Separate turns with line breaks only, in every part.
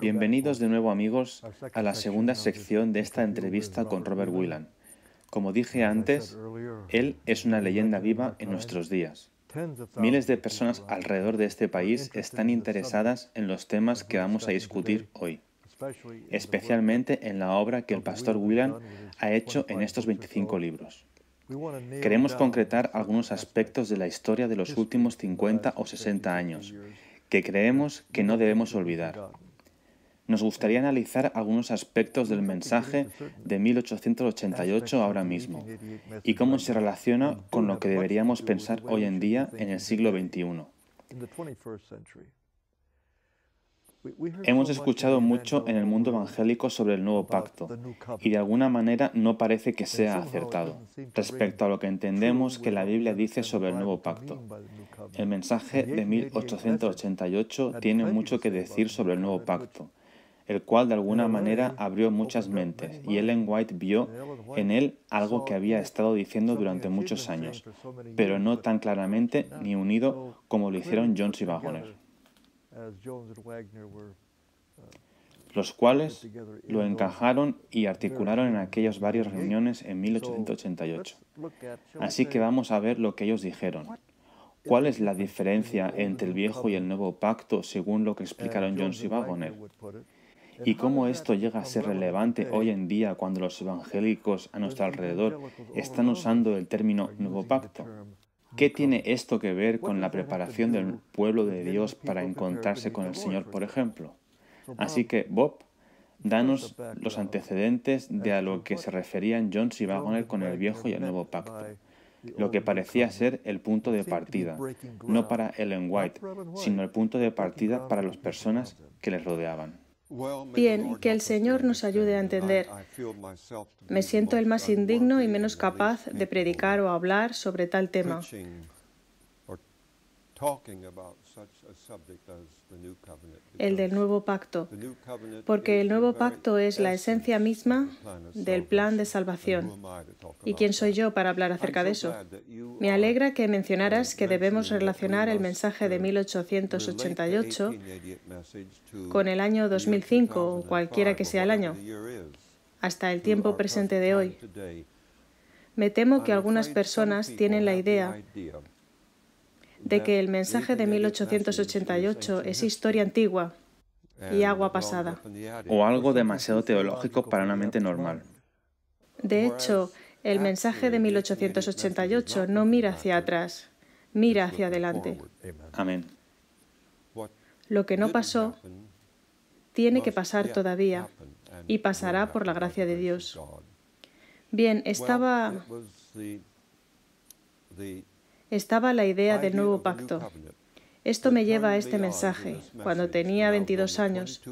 Bienvenidos de nuevo amigos a la segunda sección de esta entrevista con Robert Whelan. Como dije antes, él es una leyenda viva en nuestros días. Miles de personas alrededor de este país están interesadas en los temas que vamos a discutir hoy, especialmente en la obra que el pastor Whelan ha hecho en estos 25 libros. Queremos concretar algunos aspectos de la historia de los últimos 50 o 60 años que creemos que no debemos olvidar nos gustaría analizar algunos aspectos del mensaje de 1888 ahora mismo y cómo se relaciona con lo que deberíamos pensar hoy en día en el siglo XXI. Hemos escuchado mucho en el mundo evangélico sobre el nuevo pacto y de alguna manera no parece que sea acertado respecto a lo que entendemos que la Biblia dice sobre el nuevo pacto. El mensaje de 1888 tiene mucho que decir sobre el nuevo pacto el cual de alguna manera abrió muchas mentes, y Ellen White vio en él algo que había estado diciendo durante muchos años, pero no tan claramente ni unido como lo hicieron Jones y Wagner, los cuales lo encajaron y articularon en aquellas varias reuniones en 1888. Así que vamos a ver lo que ellos dijeron. ¿Cuál es la diferencia entre el viejo y el nuevo pacto según lo que explicaron Jones y Wagner? Y cómo esto llega a ser relevante hoy en día cuando los evangélicos a nuestro alrededor están usando el término nuevo pacto. ¿Qué tiene esto que ver con la preparación del pueblo de Dios para encontrarse con el Señor, por ejemplo? Así que, Bob, danos los antecedentes de a lo que se referían Jones y Wagner con el viejo y el nuevo pacto lo que parecía ser el punto de partida, no para Ellen White, sino el punto de partida para las personas que les rodeaban.
Bien, que el Señor nos ayude a entender. Me siento el más indigno y menos capaz de predicar o hablar sobre tal tema el del nuevo pacto, porque el nuevo pacto es la esencia misma del plan de salvación. ¿Y quién soy yo para hablar acerca de eso? Me alegra que mencionaras que debemos relacionar el mensaje de 1888 con el año 2005 o cualquiera que sea el año, hasta el tiempo presente de hoy. Me temo que algunas personas tienen la idea de que el mensaje de 1888 es historia antigua y agua pasada.
O algo demasiado teológico para una mente normal.
De hecho, el mensaje de 1888 no mira hacia atrás, mira hacia adelante.
Amén.
Lo que no pasó tiene que pasar todavía y pasará por la gracia de Dios. Bien, estaba estaba la idea del nuevo pacto. Esto me lleva a este mensaje, cuando tenía 22 años,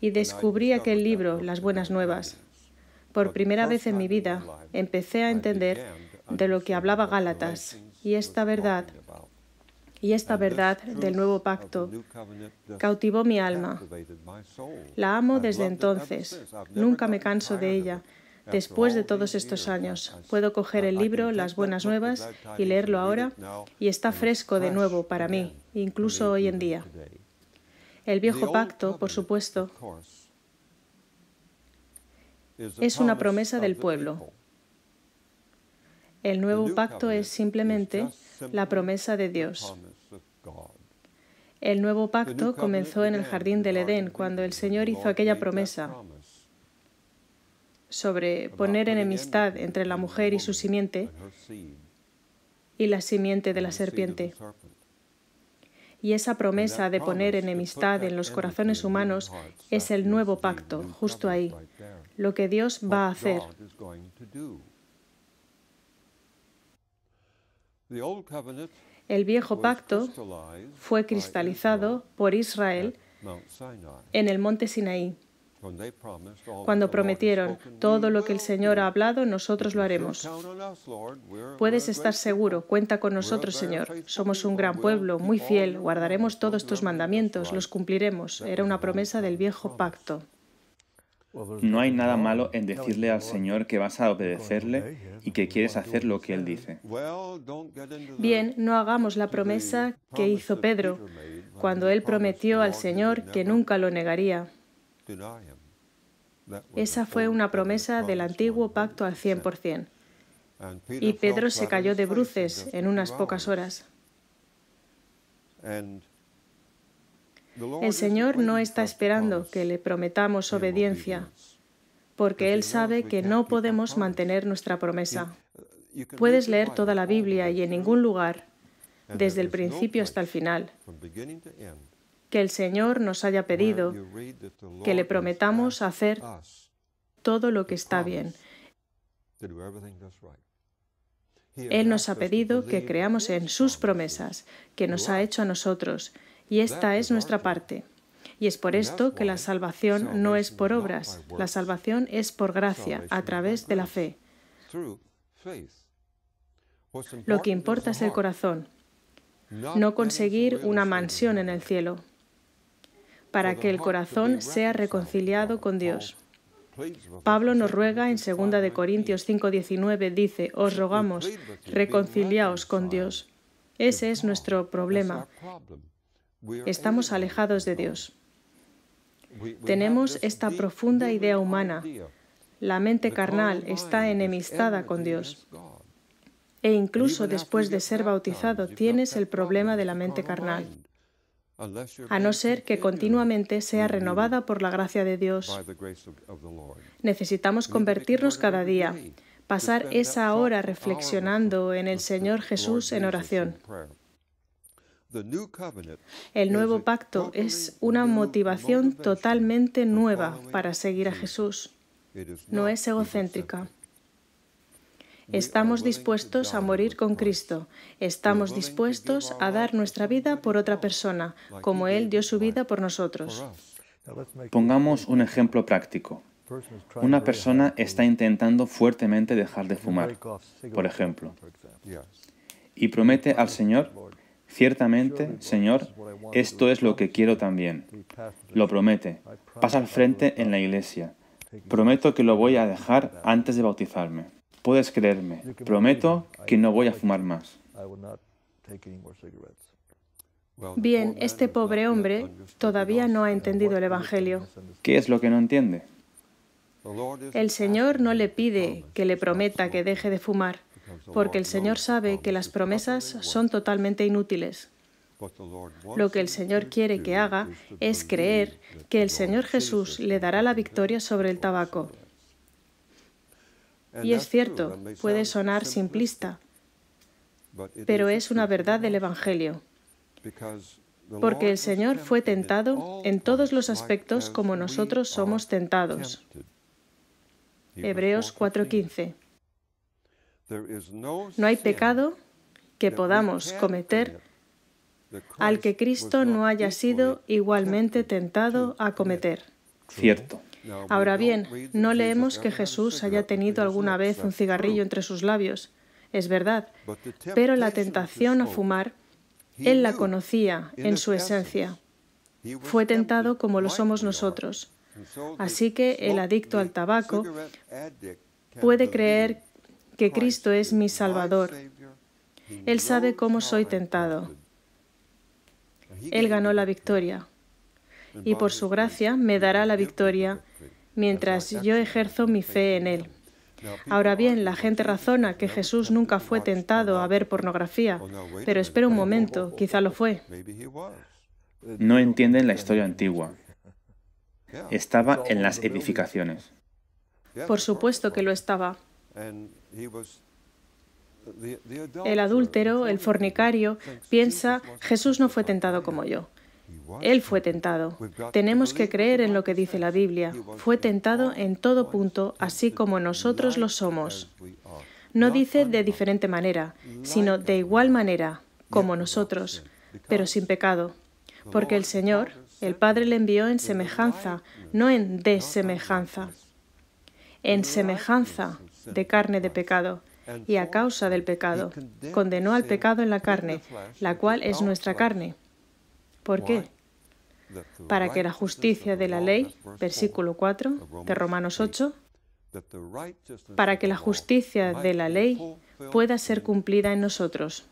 y descubrí aquel libro, Las Buenas Nuevas. Por primera vez en mi vida empecé a entender de lo que hablaba Gálatas, y esta verdad, y esta verdad del nuevo pacto cautivó mi alma. La amo desde entonces, nunca me canso de ella, Después de todos estos años, puedo coger el libro Las Buenas Nuevas y leerlo ahora y está fresco de nuevo para mí, incluso hoy en día. El viejo pacto, por supuesto, es una promesa del pueblo. El nuevo pacto es simplemente la promesa de Dios. El nuevo pacto comenzó en el jardín del Edén, cuando el Señor hizo aquella promesa sobre poner enemistad entre la mujer y su simiente y la simiente de la serpiente. Y esa promesa de poner enemistad en los corazones humanos es el nuevo pacto, justo ahí, lo que Dios va a hacer. El viejo pacto fue cristalizado por Israel en el monte Sinaí cuando prometieron, todo lo que el Señor ha hablado, nosotros lo haremos. Puedes estar seguro, cuenta con nosotros, Señor. Somos un gran pueblo, muy fiel, guardaremos todos tus mandamientos, los cumpliremos. Era una promesa del viejo pacto.
No hay nada malo en decirle al Señor que vas a obedecerle y que quieres hacer lo que Él dice.
Bien, no hagamos la promesa que hizo Pedro cuando él prometió al Señor que nunca lo negaría. Esa fue una promesa del antiguo pacto al 100%. Y Pedro se cayó de bruces en unas pocas horas. El Señor no está esperando que le prometamos obediencia, porque Él sabe que no podemos mantener nuestra promesa. Puedes leer toda la Biblia y en ningún lugar, desde el principio hasta el final, que el Señor nos haya pedido que le prometamos hacer todo lo que está bien. Él nos ha pedido que creamos en sus promesas, que nos ha hecho a nosotros, y esta es nuestra parte. Y es por esto que la salvación no es por obras, la salvación es por gracia, a través de la fe. Lo que importa es el corazón, no conseguir una mansión en el cielo, para que el corazón sea reconciliado con Dios. Pablo nos ruega en 2 de Corintios 5:19 dice, "Os rogamos, reconciliaos con Dios." Ese es nuestro problema. Estamos alejados de Dios. Tenemos esta profunda idea humana. La mente carnal está enemistada con Dios. E incluso después de ser bautizado tienes el problema de la mente carnal, a no ser que continuamente sea renovada por la gracia de Dios. Necesitamos convertirnos cada día, pasar esa hora reflexionando en el Señor Jesús en oración. El nuevo pacto es una motivación totalmente nueva para seguir a Jesús. No es egocéntrica. Estamos dispuestos a morir con Cristo. Estamos dispuestos a dar nuestra vida por otra persona, como Él dio su vida por nosotros.
Pongamos un ejemplo práctico. Una persona está intentando fuertemente dejar de fumar, por ejemplo, y promete al Señor Ciertamente, Señor, esto es lo que quiero también. Lo promete. Pasa al frente en la iglesia. Prometo que lo voy a dejar antes de bautizarme. Puedes creerme. Prometo que no voy a fumar más.
Bien, este pobre hombre todavía no ha entendido el Evangelio.
¿Qué es lo que no entiende?
El Señor no le pide que le prometa que deje de fumar porque el Señor sabe que las promesas son totalmente inútiles. Lo que el Señor quiere que haga es creer que el Señor Jesús le dará la victoria sobre el tabaco. Y es cierto, puede sonar simplista, pero es una verdad del Evangelio. Porque el Señor fue tentado en todos los aspectos como nosotros somos tentados. Hebreos 4:15. No hay pecado que podamos cometer al que Cristo no haya sido igualmente tentado a cometer.
Cierto.
Ahora bien, no leemos que Jesús haya tenido alguna vez un cigarrillo entre sus labios. Es verdad. Pero la tentación a fumar, Él la conocía en su esencia. Fue tentado como lo somos nosotros. Así que el adicto al tabaco puede creer que Cristo es mi Salvador. Él sabe cómo soy tentado. Él ganó la victoria y por su gracia me dará la victoria mientras yo ejerzo mi fe en Él. Ahora bien, la gente razona que Jesús nunca fue tentado a ver pornografía, pero espera un momento, quizá lo fue.
No entienden la historia antigua. Estaba en las edificaciones.
Por supuesto que lo estaba. El adúltero, el fornicario, piensa, Jesús no fue tentado como yo. Él fue tentado. Tenemos que creer en lo que dice la Biblia. Fue tentado en todo punto, así como nosotros lo somos. No dice de diferente manera, sino de igual manera, como nosotros, pero sin pecado. Porque el Señor, el Padre le envió en semejanza, no en desemejanza. En semejanza de carne de pecado, y a causa del pecado, condenó al pecado en la carne, la cual es nuestra carne. ¿Por qué? Para que la justicia de la ley, versículo 4 de Romanos 8, para que la justicia de la ley pueda ser cumplida en nosotros.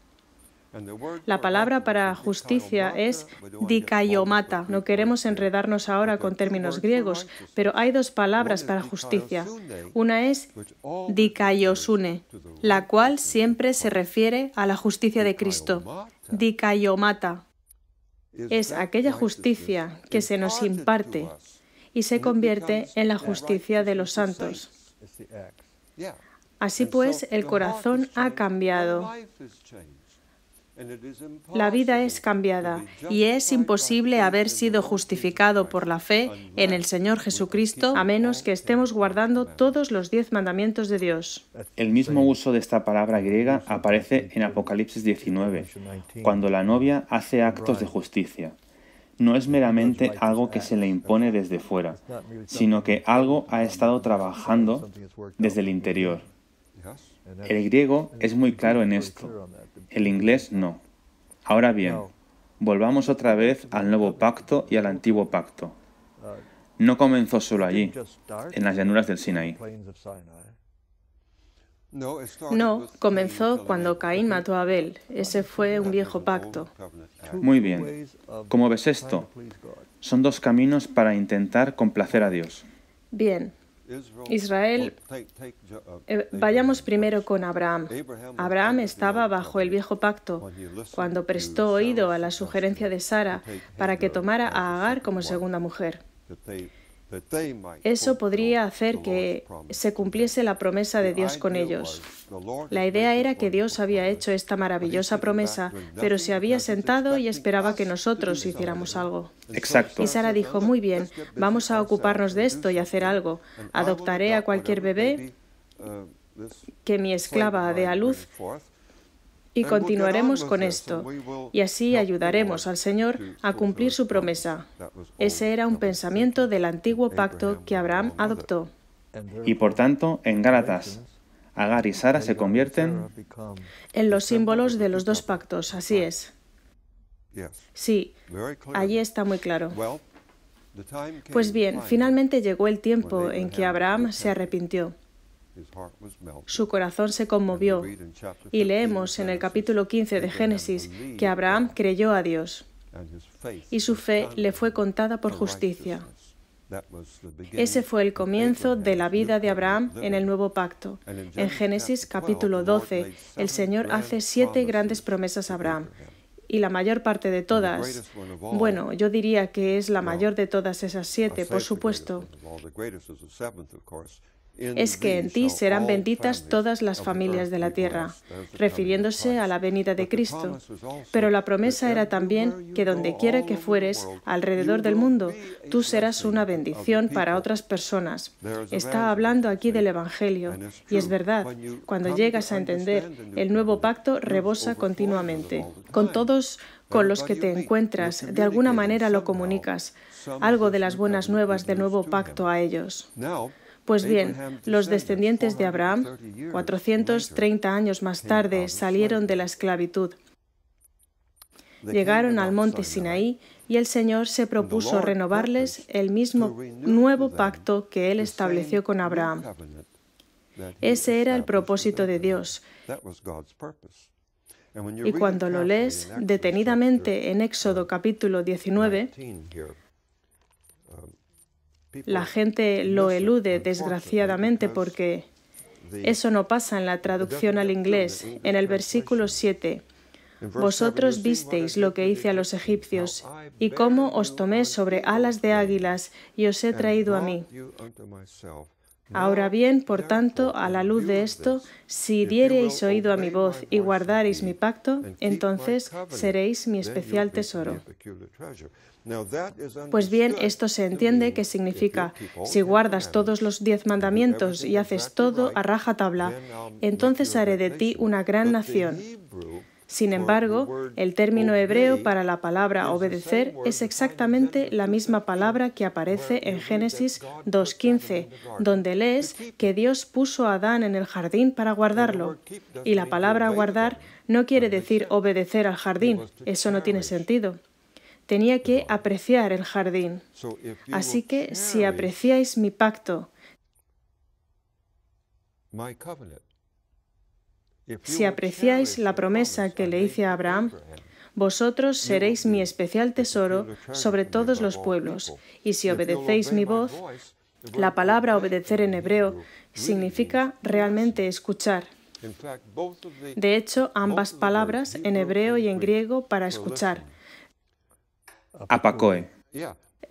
La palabra para justicia es dikaiomata. No queremos enredarnos ahora con términos griegos, pero hay dos palabras para justicia. Una es dikaiosune, la cual siempre se refiere a la justicia de Cristo. Dikaiomata es aquella justicia que se nos imparte y se convierte en la justicia de los santos. Así pues, el corazón ha cambiado. La vida es cambiada y es imposible haber sido justificado por la fe en el Señor Jesucristo a menos que estemos guardando todos los diez mandamientos de Dios.
El mismo uso de esta palabra griega aparece en Apocalipsis 19, cuando la novia hace actos de justicia. No es meramente algo que se le impone desde fuera, sino que algo ha estado trabajando desde el interior. El griego es muy claro en esto, el inglés no. Ahora bien, volvamos otra vez al nuevo pacto y al antiguo pacto. No comenzó solo allí, en las llanuras del Sinaí.
No, comenzó cuando Caín mató a Abel. Ese fue un viejo pacto.
Muy bien. ¿Cómo ves esto? Son dos caminos para intentar complacer a Dios.
Bien, Israel, eh, vayamos primero con Abraham. Abraham estaba bajo el viejo pacto cuando prestó oído a la sugerencia de Sara para que tomara a Agar como segunda mujer. Eso podría hacer que se cumpliese la promesa de Dios con ellos. La idea era que Dios había hecho esta maravillosa promesa, pero se había sentado y esperaba que nosotros hiciéramos algo.
Exacto.
Y Sara dijo, muy bien, vamos a ocuparnos de esto y hacer algo. Adoptaré a cualquier bebé que mi esclava dé a luz y continuaremos con esto, y así ayudaremos al Señor a cumplir su promesa. Ese era un pensamiento del antiguo pacto que Abraham adoptó.
Y por tanto, en Gálatas, Agar y Sara se convierten
en los símbolos de los dos pactos, así es. Sí, allí está muy claro. Pues bien, finalmente llegó el tiempo en que Abraham se arrepintió. Su corazón se conmovió. Y leemos en el capítulo 15 de Génesis que Abraham creyó a Dios. y su fe le fue contada por justicia. Ese fue el comienzo de la vida de Abraham en el nuevo pacto. En Génesis capítulo 12, el Señor hace siete grandes promesas a Abraham. Y la mayor parte de todas, bueno, yo diría que es la mayor de todas esas siete, por supuesto, es que en ti serán benditas todas las familias de la tierra, refiriéndose a la venida de Cristo. Pero la promesa era también que donde quiera que fueres alrededor del mundo, tú serás una bendición para otras personas. Está hablando aquí del Evangelio, y es verdad, cuando llegas a entender, el nuevo pacto rebosa continuamente. Con todos con los que te encuentras, de alguna manera lo comunicas, algo de las buenas nuevas del nuevo pacto a ellos. Pues bien, los descendientes de Abraham, 430 años más tarde, salieron de la esclavitud. Llegaron al monte Sinaí y el Señor se propuso renovarles el mismo nuevo pacto que Él estableció con Abraham. Ese era el propósito de Dios. Y cuando lo lees detenidamente en Éxodo capítulo 19, la gente lo elude desgraciadamente porque eso no pasa en la traducción al inglés. En el versículo 7, vosotros visteis lo que hice a los egipcios y cómo os tomé sobre alas de águilas y os he traído a mí. Ahora bien, por tanto, a la luz de esto, si diereis oído a mi voz y guardareis mi pacto, entonces seréis mi especial tesoro. Pues bien, esto se entiende que significa, si guardas todos los diez mandamientos y haces todo a raja tabla, entonces haré de ti una gran nación. Sin embargo, el término hebreo para la palabra obedecer es exactamente la misma palabra que aparece en Génesis 2.15, donde lees que Dios puso a Adán en el jardín para guardarlo. Y la palabra guardar no quiere decir obedecer al jardín, eso no tiene sentido tenía que apreciar el jardín. Así que si apreciáis mi pacto, si apreciáis la promesa que le hice a Abraham, vosotros seréis mi especial tesoro sobre todos los pueblos, y si obedecéis mi voz, la palabra obedecer en hebreo significa realmente escuchar. De hecho, ambas palabras, en hebreo y en griego, para escuchar.
Apacoe.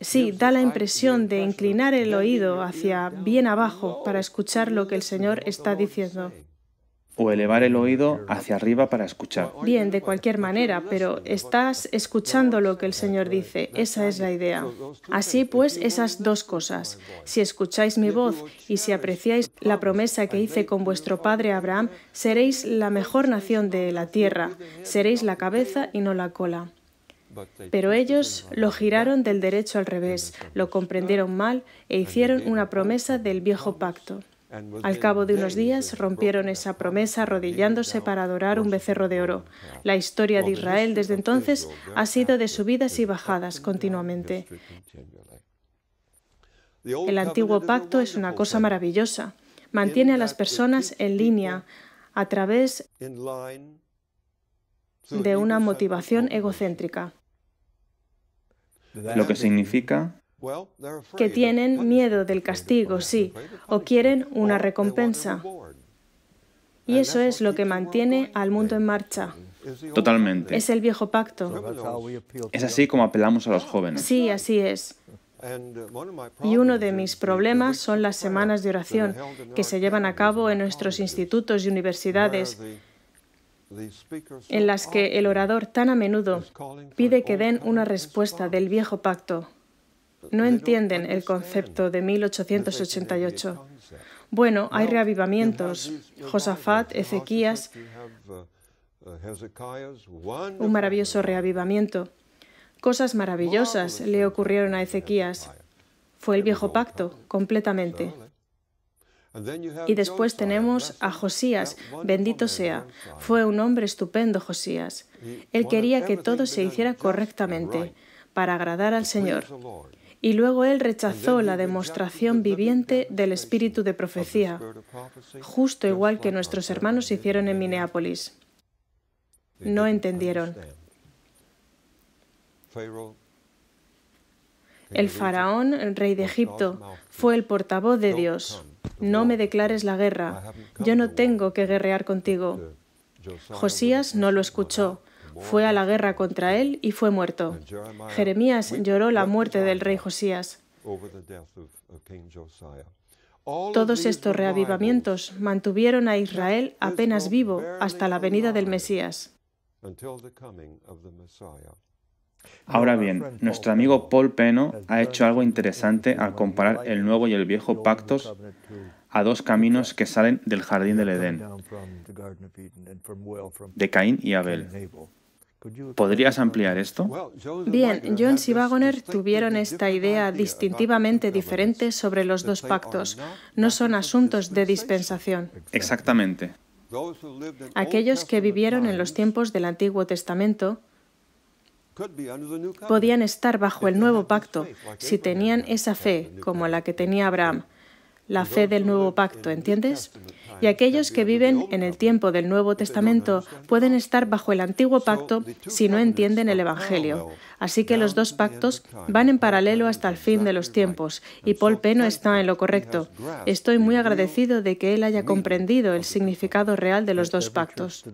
Sí, da la impresión de inclinar el oído hacia bien abajo para escuchar lo que el Señor está diciendo
o elevar el oído hacia arriba para escuchar.
Bien, de cualquier manera, pero estás escuchando lo que el Señor dice. Esa es la idea. Así pues, esas dos cosas. Si escucháis mi voz y si apreciáis la promesa que hice con vuestro padre Abraham, seréis la mejor nación de la tierra. Seréis la cabeza y no la cola. Pero ellos lo giraron del derecho al revés, lo comprendieron mal e hicieron una promesa del viejo pacto. Al cabo de unos días rompieron esa promesa arrodillándose para adorar un becerro de oro. La historia de Israel desde entonces ha sido de subidas y bajadas continuamente. El antiguo pacto es una cosa maravillosa. Mantiene a las personas en línea a través de una motivación egocéntrica.
Lo que significa
que tienen miedo del castigo, sí, o quieren una recompensa. Y eso es lo que mantiene al mundo en marcha.
Totalmente.
Es el viejo pacto.
Es así como apelamos a los jóvenes.
Sí, así es. Y uno de mis problemas son las semanas de oración que se llevan a cabo en nuestros institutos y universidades, en las que el orador tan a menudo pide que den una respuesta del viejo pacto no entienden el concepto de 1888. Bueno, hay reavivamientos. Josafat, Ezequías, un maravilloso reavivamiento. Cosas maravillosas le ocurrieron a Ezequías. Fue el viejo pacto, completamente. Y después tenemos a Josías, bendito sea. Fue un hombre estupendo, Josías. Él quería que todo se hiciera correctamente, para agradar al Señor. y luego él rechazó la demostración viviente del espíritu de profecía, justo igual que nuestros hermanos hicieron en Minneapolis. No entendieron. El faraón, rey de Egipto, fue el portavoz de Dios. No me declares la guerra. Yo no tengo que guerrear contigo. Josías no lo escuchó fue a la guerra contra él y fue muerto. Jeremías lloró la muerte del rey Josías. Todos estos reavivamientos mantuvieron a Israel apenas vivo hasta la venida del Mesías.
Ahora bien, nuestro amigo Paul Peno ha hecho algo interesante al comparar el nuevo y el viejo pactos a dos caminos que salen del jardín del Edén, de Caín y Abel. ¿Podrías ampliar esto?
Bien, Jones y Wagoner tuvieron esta idea distintivamente diferente sobre los dos pactos. No son asuntos de dispensación.
Exactamente.
Aquellos que vivieron en los tiempos del Antiguo Testamento podían estar bajo el nuevo pacto si tenían esa fe como la que tenía Abraham, la fe del nuevo pacto, ¿entiendes? Y aquellos que viven en el tiempo del Nuevo Testamento pueden estar bajo el antiguo pacto si no entienden el Evangelio. Así que los dos pactos van en paralelo hasta el fin de los tiempos, y Paul Peno está en lo correcto. Estoy muy agradecido de que él haya comprendido el significado real de los dos pactos.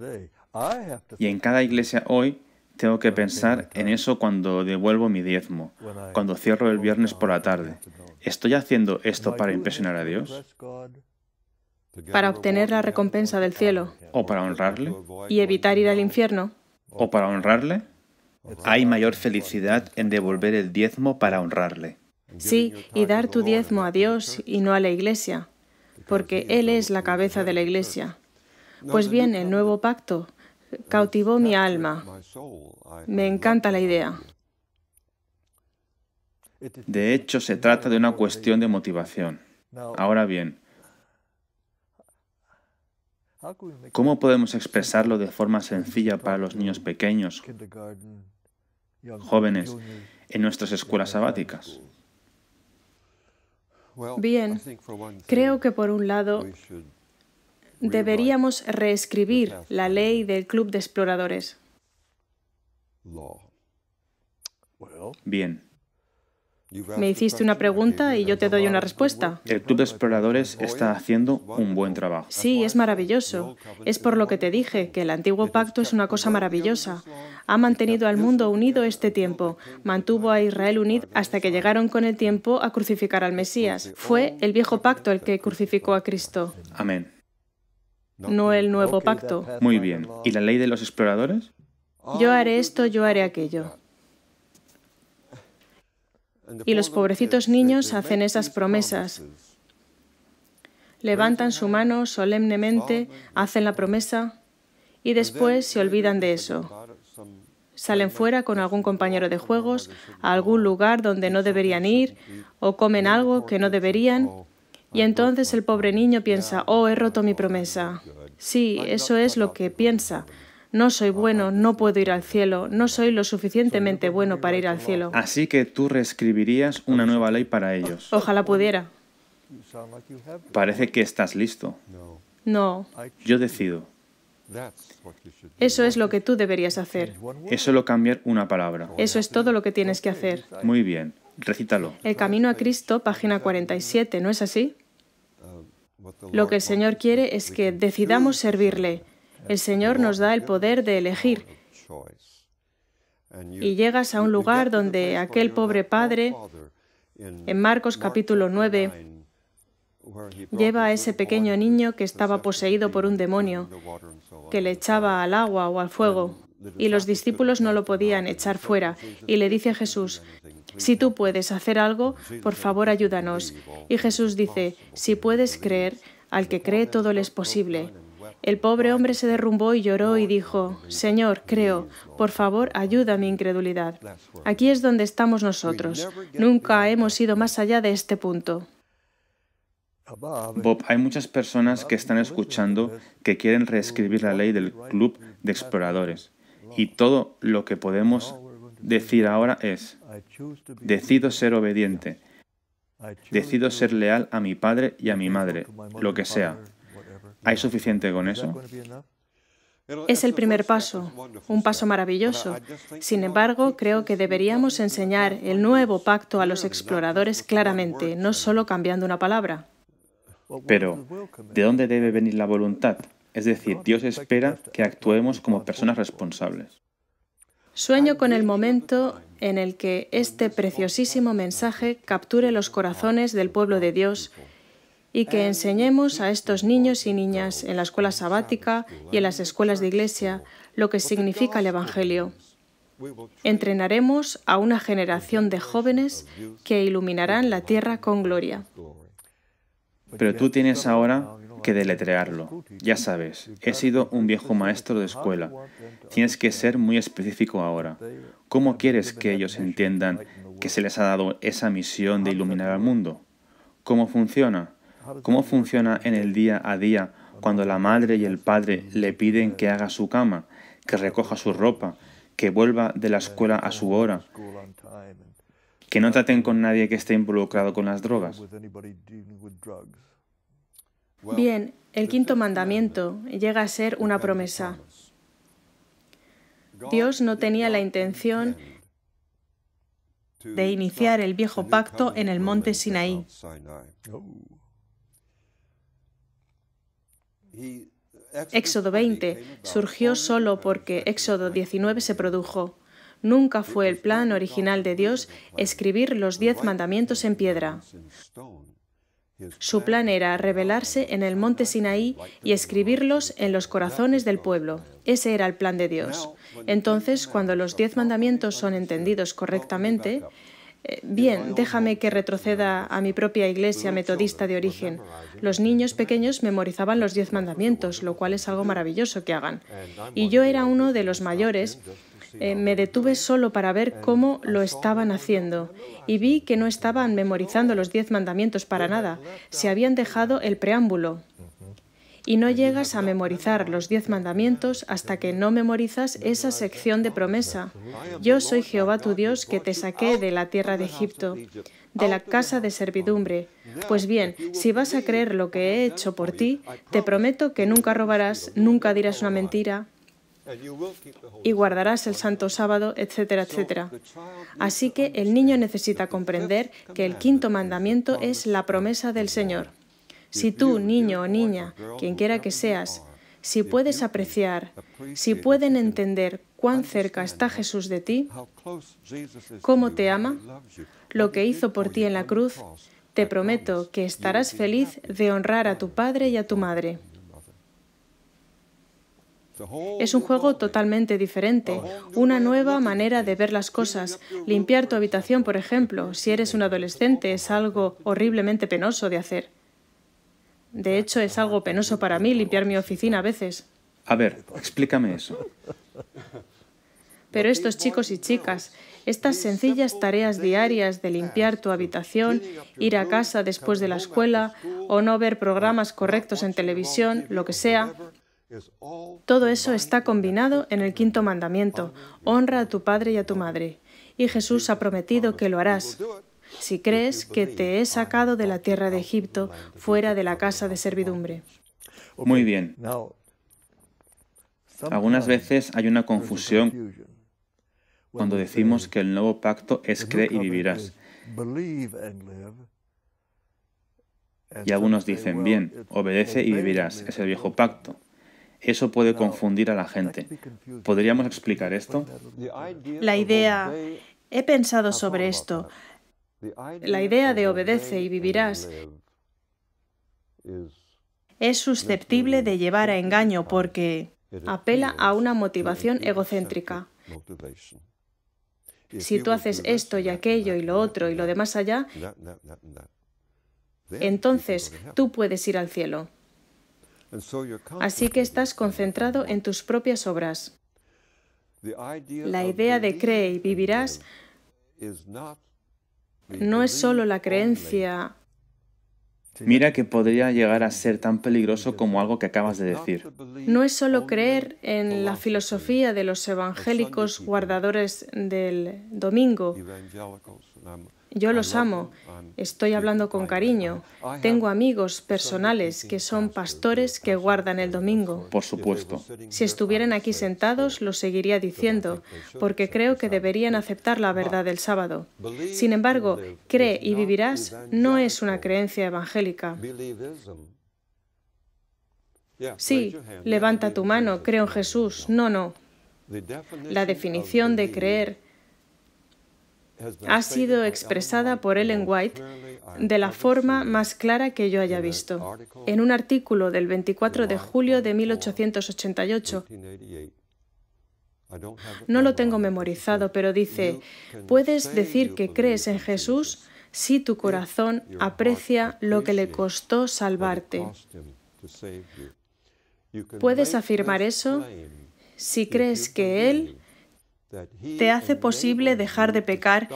Y en cada iglesia hoy tengo que pensar en eso cuando devuelvo mi diezmo, cuando cierro el viernes por la tarde. ¿Estoy haciendo esto para impresionar a Dios?
¿Para obtener la recompensa del cielo?
¿O para honrarle?
¿Y evitar ir al infierno?
¿O para honrarle? Hay mayor felicidad en devolver el diezmo para honrarle.
Sí, y dar tu diezmo a Dios y no a la iglesia, porque Él es la cabeza de la iglesia. Pues bien, el nuevo pacto cautivó mi alma. Me encanta la idea.
De hecho, se trata de una cuestión de motivación. Ahora bien, ¿cómo podemos expresarlo de forma sencilla para los niños pequeños, jóvenes, en nuestras escuelas sabáticas?
Bien, creo que por un lado deberíamos reescribir la ley del Club de Exploradores.
Bien.
Me hiciste una pregunta y yo te doy una respuesta.
El Club de Exploradores está haciendo un buen trabajo.
Sí, es maravilloso. Es por lo que te dije, que el antiguo pacto es una cosa maravillosa. Ha mantenido al mundo unido este tiempo, mantuvo a Israel unido hasta que llegaron con el tiempo a crucificar al Mesías. Fue el viejo pacto el que crucificó a Cristo.
Amén.
No el nuevo pacto.
Muy bien. ¿Y la ley de los exploradores?
Yo haré esto, yo haré aquello. Y los pobrecitos niños hacen esas promesas. Levantan su mano solemnemente, hacen la promesa y después se olvidan de eso. Salen fuera con algún compañero de juegos a algún lugar donde no deberían ir o comen algo que no deberían y entonces el pobre niño piensa, oh, he roto mi promesa. Sí, eso es lo que piensa, no soy bueno, no puedo ir al cielo, no soy lo suficientemente bueno para ir al cielo.
Así que tú reescribirías una nueva ley para ellos.
Ojalá pudiera.
Parece que estás listo.
No.
Yo decido.
Eso es lo que tú deberías hacer.
Es solo cambiar una palabra.
Eso es todo lo que tienes que hacer.
Muy bien. Recítalo.
El camino a Cristo, página 47, ¿no es así? Lo que el Señor quiere es que decidamos servirle, el Señor nos da el poder de elegir. Y llegas a un lugar donde aquel pobre padre, en Marcos capítulo 9, lleva a ese pequeño niño que estaba poseído por un demonio, que le echaba al agua o al fuego, y los discípulos no lo podían echar fuera. Y le dice a Jesús, si tú puedes hacer algo, por favor ayúdanos. Y Jesús dice, si puedes creer, al que cree todo le es posible. El pobre hombre se derrumbó y lloró y dijo, Señor, creo, por favor, ayuda a mi incredulidad. Aquí es donde estamos nosotros. Nunca hemos ido más allá de este punto.
Bob, hay muchas personas que están escuchando que quieren reescribir la ley del Club de Exploradores. Y todo lo que podemos decir ahora es, decido ser obediente, decido ser leal a mi padre y a mi madre, lo que sea. ¿Hay suficiente con eso?
Es el primer paso, un paso maravilloso. Sin embargo, creo que deberíamos enseñar el nuevo pacto a los exploradores claramente, no solo cambiando una palabra.
Pero, ¿de dónde debe venir la voluntad? Es decir, Dios espera que actuemos como personas responsables.
Sueño con el momento en el que este preciosísimo mensaje capture los corazones del pueblo de Dios y que enseñemos a estos niños y niñas en la escuela sabática y en las escuelas de iglesia lo que significa el Evangelio. Entrenaremos a una generación de jóvenes que iluminarán la tierra con gloria.
Pero tú tienes ahora que deletrearlo. Ya sabes, he sido un viejo maestro de escuela. Tienes que ser muy específico ahora. ¿Cómo quieres que ellos entiendan que se les ha dado esa misión de iluminar al mundo? ¿Cómo funciona? ¿Cómo funciona en el día a día cuando la madre y el padre le piden que haga su cama, que recoja su ropa, que vuelva de la escuela a su hora, que no traten con nadie que esté involucrado con las drogas?
Bien, el quinto mandamiento llega a ser una promesa. Dios no tenía la intención de iniciar el viejo pacto en el monte Sinaí. Éxodo 20 surgió solo porque Éxodo 19 se produjo. Nunca fue el plan original de Dios escribir los diez mandamientos en piedra. Su plan era revelarse en el monte Sinaí y escribirlos en los corazones del pueblo. Ese era el plan de Dios. Entonces, cuando los diez mandamientos son entendidos correctamente, eh, bien, déjame que retroceda a mi propia iglesia metodista de origen. Los niños pequeños memorizaban los diez mandamientos, lo cual es algo maravilloso que hagan. Y yo era uno de los mayores. Eh, me detuve solo para ver cómo lo estaban haciendo y vi que no estaban memorizando los diez mandamientos para nada, se habían dejado el preámbulo. y no llegas a memorizar los diez mandamientos hasta que no memorizas esa sección de promesa. Yo soy Jehová tu Dios que te saqué de la tierra de Egipto, de la casa de servidumbre. Pues bien, si vas a creer lo que he hecho por ti, te prometo que nunca robarás, nunca dirás una mentira, y guardarás el santo sábado, etcétera, etcétera. Así que el niño necesita comprender que el quinto mandamiento es la promesa del Señor. Si tú, niño o niña, quien quiera que seas, si puedes apreciar, si pueden entender cuán cerca está Jesús de ti, cómo te ama, lo que hizo por ti en la cruz, te prometo que estarás feliz de honrar a tu padre y a tu madre. Es un juego totalmente diferente, una nueva manera de ver las cosas. Limpiar tu habitación, por ejemplo, si eres un adolescente, es algo horriblemente penoso de hacer. De hecho, es algo penoso para mí limpiar mi oficina a veces.
A ver, explícame eso.
Pero estos chicos y chicas, estas sencillas tareas diarias de limpiar tu habitación, ir a casa después de la escuela o no ver programas correctos en televisión, lo que sea, todo eso está combinado en el quinto mandamiento, honra a tu padre y a tu madre. Y Jesús ha prometido que lo harás. Si crees que te he sacado de la tierra de Egipto, fuera de la casa de servidumbre.
Muy bien. Algunas veces hay una confusión cuando decimos que el nuevo pacto es cree y vivirás. Y algunos dicen, bien, obedece y vivirás, es el viejo pacto. Eso puede confundir a la gente. ¿Podríamos explicar esto?
La idea, he pensado sobre esto, la idea de obedece y vivirás es susceptible de llevar a engaño porque apela a una motivación egocéntrica. Si tú haces esto y aquello y lo otro y lo demás allá, entonces tú puedes ir al cielo. Así que estás concentrado en tus propias obras. La idea de cree y vivirás no es solo la creencia.
Mira que podría llegar a ser tan peligroso como algo que acabas de decir.
No es solo creer en la filosofía de los evangélicos guardadores del domingo. Yo los amo, estoy hablando con cariño. Tengo amigos personales que son pastores que guardan el domingo.
Por supuesto.
Si estuvieran aquí sentados, lo seguiría diciendo, porque creo que deberían aceptar la verdad del sábado. Sin embargo, cree y vivirás no es una creencia evangélica. Sí, levanta tu mano, creo en Jesús. No, no. La definición de creer ha sido expresada por Ellen White de la forma más clara que yo haya visto, en un artículo del 24 de julio de 1888. No lo tengo memorizado, pero dice, puedes decir que crees en Jesús si tu corazón aprecia lo que le costó salvarte. Puedes afirmar eso si crees que Él te hace posible dejar de pecar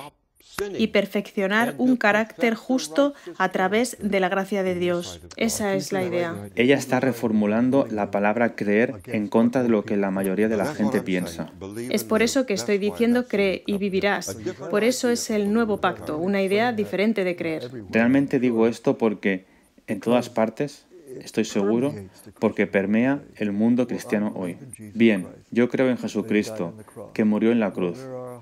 y perfeccionar un carácter justo a través de la gracia de Dios. Esa es la idea.
Ella está reformulando la palabra creer en contra de lo que la mayoría de la gente piensa.
Es por eso que estoy diciendo cree y vivirás. Por eso es el nuevo pacto, una idea diferente de creer.
Realmente digo esto porque en todas partes estoy seguro, porque permea el mundo cristiano hoy. Bien, yo creo en Jesucristo, que murió en la cruz.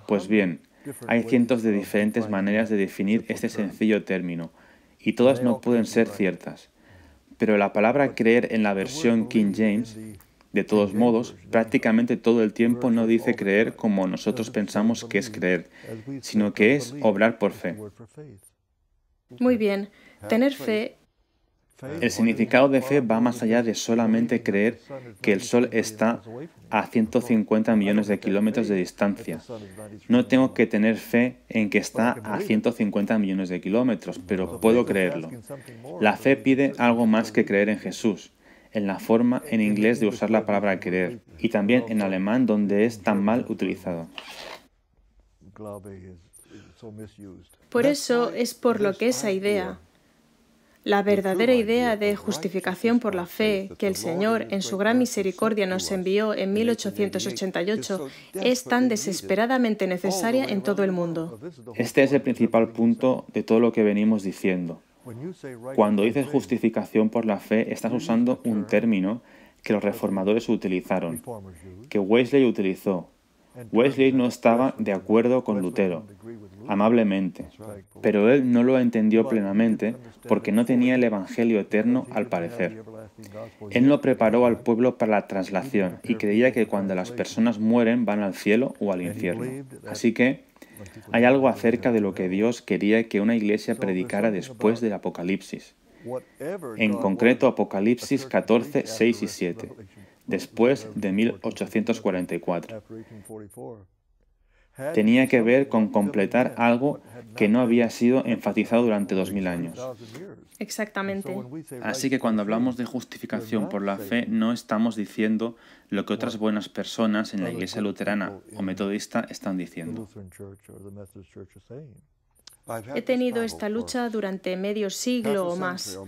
Pues bien, hay cientos de diferentes maneras de definir este sencillo término, y todas no pueden ser ciertas. Pero la palabra creer en la versión King James, de todos modos, prácticamente todo el tiempo no dice creer como nosotros pensamos que es creer, sino que es obrar por fe.
Muy bien, tener fe
el significado de fe va más allá de solamente creer que el Sol está a 150 millones de kilómetros de distancia. No tengo que tener fe en que está a 150 millones de kilómetros, pero puedo creerlo. La fe pide algo más que creer en Jesús, en la forma en inglés de usar la palabra creer, y también en alemán donde es tan mal utilizado.
Por eso es por lo que esa idea La verdadera idea de justificación por la fe que el Señor en su gran misericordia nos envió en 1888 es tan desesperadamente necesaria en todo el mundo.
Este es el principal punto de todo lo que venimos diciendo. Cuando dices justificación por la fe, estás usando un término que los reformadores utilizaron, que Wesley utilizó. Wesley no estaba de acuerdo con Lutero, amablemente, pero él no lo entendió plenamente porque no tenía el Evangelio eterno al parecer. Él no preparó al pueblo para la traslación y creía que cuando las personas mueren van al cielo o al infierno. Así que hay algo acerca de lo que Dios quería que una iglesia predicara después del Apocalipsis. En concreto, Apocalipsis 14, 6 y 7, después de 1844. Tenía que ver con completar algo que no había sido enfatizado durante dos mil años.
Exactamente.
Así que cuando hablamos de justificación por la fe, no estamos diciendo lo que otras buenas personas en la iglesia luterana o metodista están diciendo.
He tenido esta lucha durante medio siglo o más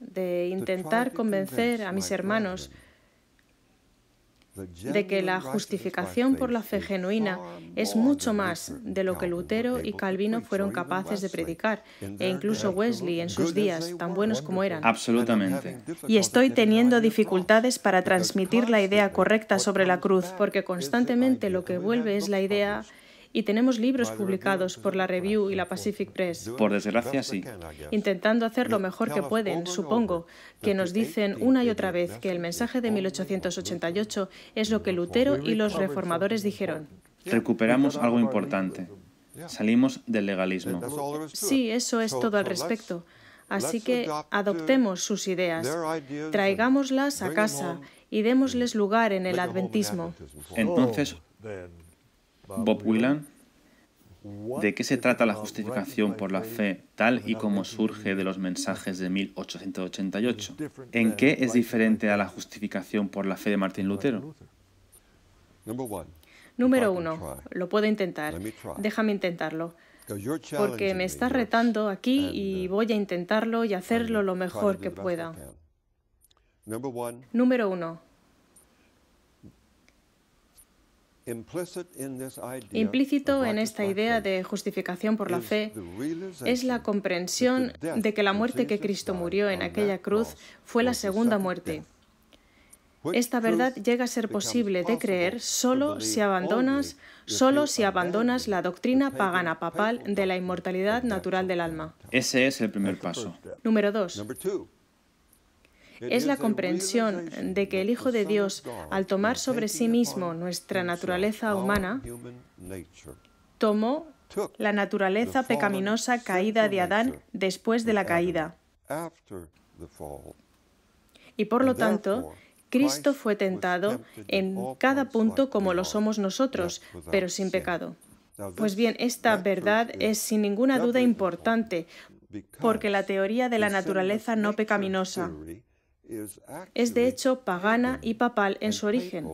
de intentar convencer a mis hermanos de que la justificación por la fe genuina es mucho más de lo que Lutero y Calvino fueron capaces de predicar, e incluso Wesley en sus días, tan buenos como eran.
Absolutamente.
Y estoy teniendo dificultades para transmitir la idea correcta sobre la cruz, porque constantemente lo que vuelve es la idea y tenemos libros publicados por la Review y la Pacific Press.
Por desgracia, sí.
Intentando hacer lo mejor que pueden, supongo, que nos dicen una y otra vez que el mensaje de 1888 es lo que Lutero y los reformadores dijeron.
Recuperamos algo importante. Salimos del legalismo.
Sí, eso es todo al respecto. Así que adoptemos sus ideas, traigámoslas a casa y démosles lugar en el adventismo.
Entonces, Bob Whelan, ¿de qué se trata la justificación por la fe tal y como surge de los mensajes de 1888? ¿En qué es diferente a la justificación por la fe de Martín Lutero?
Número uno, lo puedo intentar. Déjame intentarlo. Porque me estás retando aquí y voy a intentarlo y hacerlo lo mejor que pueda. Número uno, Implícito en esta idea de justificación por la fe es la comprensión de que la muerte que Cristo murió en aquella cruz fue la segunda muerte. Esta verdad llega a ser posible de creer solo si abandonas, solo si abandonas la doctrina pagana papal de la inmortalidad natural del alma.
Ese es el primer paso.
Número dos es la comprensión de que el Hijo de Dios, al tomar sobre sí mismo nuestra naturaleza humana, tomó la naturaleza pecaminosa caída de Adán después de la caída. Y por lo tanto, Cristo fue tentado en cada punto como lo somos nosotros, pero sin pecado. Pues bien, esta verdad es sin ninguna duda importante, porque la teoría de la naturaleza no pecaminosa es de hecho pagana y papal en su origen.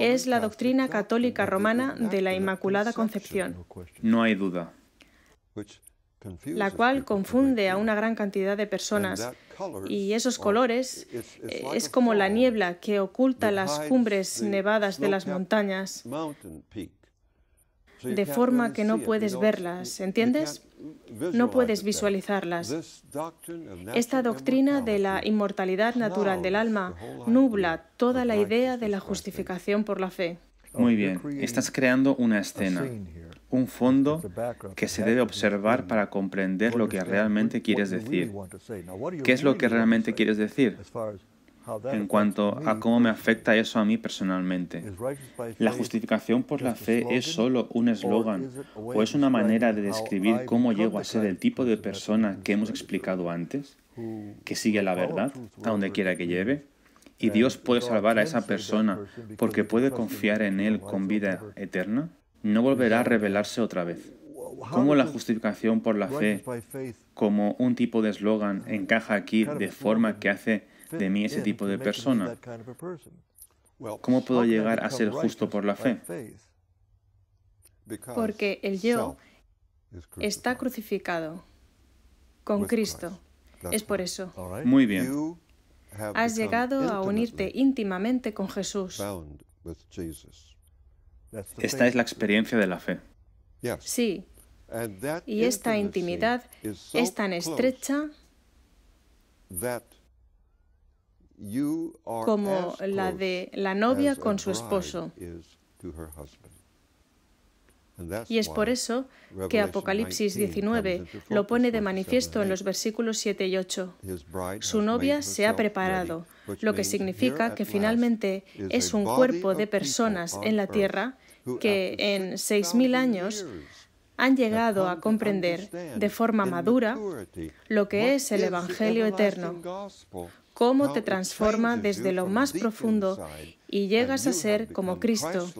Es la doctrina católica romana de la Inmaculada Concepción.
No hay duda.
La cual confunde a una gran cantidad de personas. Y esos colores eh, es como la niebla que oculta las cumbres nevadas de las montañas de forma que no puedes verlas, ¿entiendes? No puedes visualizarlas. Esta doctrina de la inmortalidad natural del alma nubla toda la idea de la justificación por la fe.
Muy bien, estás creando una escena, un fondo que se debe observar para comprender lo que realmente quieres decir. ¿Qué es lo que realmente quieres decir? En cuanto a cómo me afecta eso a mí personalmente. ¿La justificación por la fe es solo un eslogan o es una manera de describir cómo llego a ser el tipo de persona que hemos explicado antes, que sigue la verdad a donde quiera que lleve? ¿Y Dios puede salvar a esa persona porque puede confiar en Él con vida eterna? No volverá a revelarse otra vez. ¿Cómo la justificación por la fe, como un tipo de eslogan, encaja aquí de forma que hace de mí ese tipo de persona? ¿Cómo puedo llegar a ser justo por la fe?
Porque el yo está crucificado con Cristo. Es por eso.
Muy bien.
Has llegado a unirte íntimamente con Jesús.
Esta es la experiencia de la fe.
Sí. Y esta intimidad es tan estrecha como la de la novia con su esposo. Y es por eso que Apocalipsis 19 lo pone de manifiesto en los versículos 7 y 8. Su novia se ha preparado, lo que significa que finalmente es un cuerpo de personas en la tierra que en 6.000 años han llegado a comprender de forma madura lo que es el Evangelio eterno, cómo te transforma desde lo más profundo y llegas a ser como Cristo,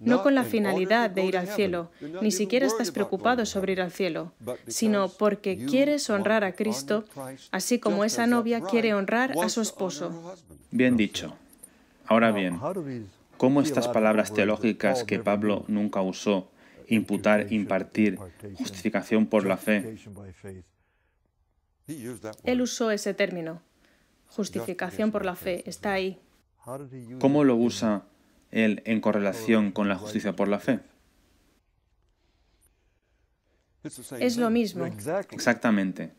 no con la finalidad de ir al cielo, ni siquiera estás preocupado sobre ir al cielo, sino porque quieres honrar a Cristo, así como esa novia quiere honrar a su esposo.
Bien dicho. Ahora bien, ¿cómo estas palabras teológicas que Pablo nunca usó, imputar, impartir, justificación por la fe,
él usó ese término. Justificación por la fe está ahí.
¿Cómo lo usa él en correlación con la justicia por la fe?
Es lo mismo.
Exactamente.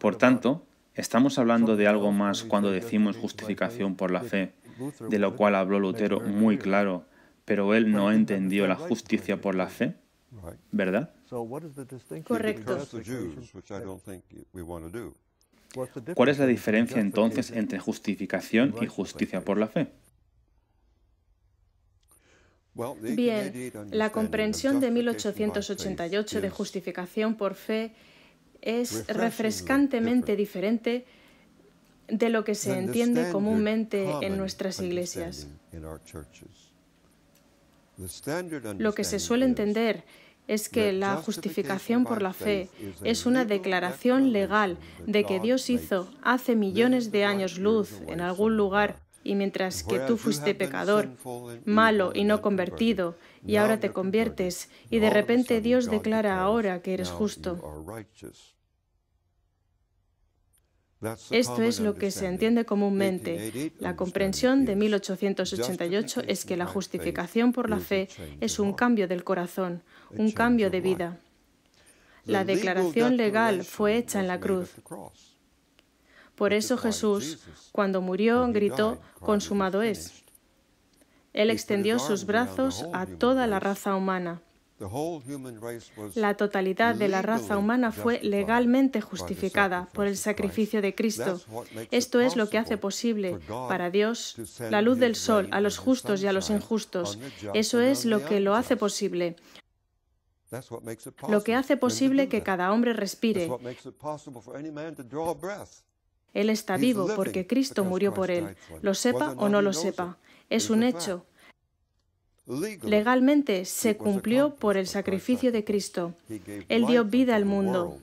Por tanto, estamos hablando de algo más cuando decimos justificación por la fe, de lo cual habló Lutero muy claro, pero él no entendió la justicia por la fe, ¿verdad?
Correcto.
¿Cuál es la diferencia entonces entre justificación y justicia por la fe?
Bien, la comprensión de 1888 de justificación por fe es refrescantemente diferente de lo que se entiende comúnmente en nuestras iglesias. Lo que se suele entender es que la justificación por la fe es una declaración legal de que Dios hizo hace millones de años luz en algún lugar y mientras que tú fuiste pecador, malo y no convertido, y ahora te conviertes, y de repente Dios declara ahora que eres justo. Esto es lo que se entiende comúnmente. La comprensión de 1888 es que la justificación por la fe es un cambio del corazón, un cambio de vida. La declaración legal fue hecha en la cruz. Por eso Jesús, cuando murió, gritó, consumado es. Él extendió sus brazos a toda la raza humana. La totalidad de la raza humana fue legalmente justificada por el sacrificio de Cristo. Esto es lo que hace posible para Dios la luz del sol a los justos y a los injustos. Eso es lo que lo hace posible. Lo que hace posible que cada hombre respire. Él está vivo porque Cristo murió por él, lo sepa o no lo sepa. Es un hecho. Legalmente se cumplió por el sacrificio de Cristo. Él dio vida al mundo.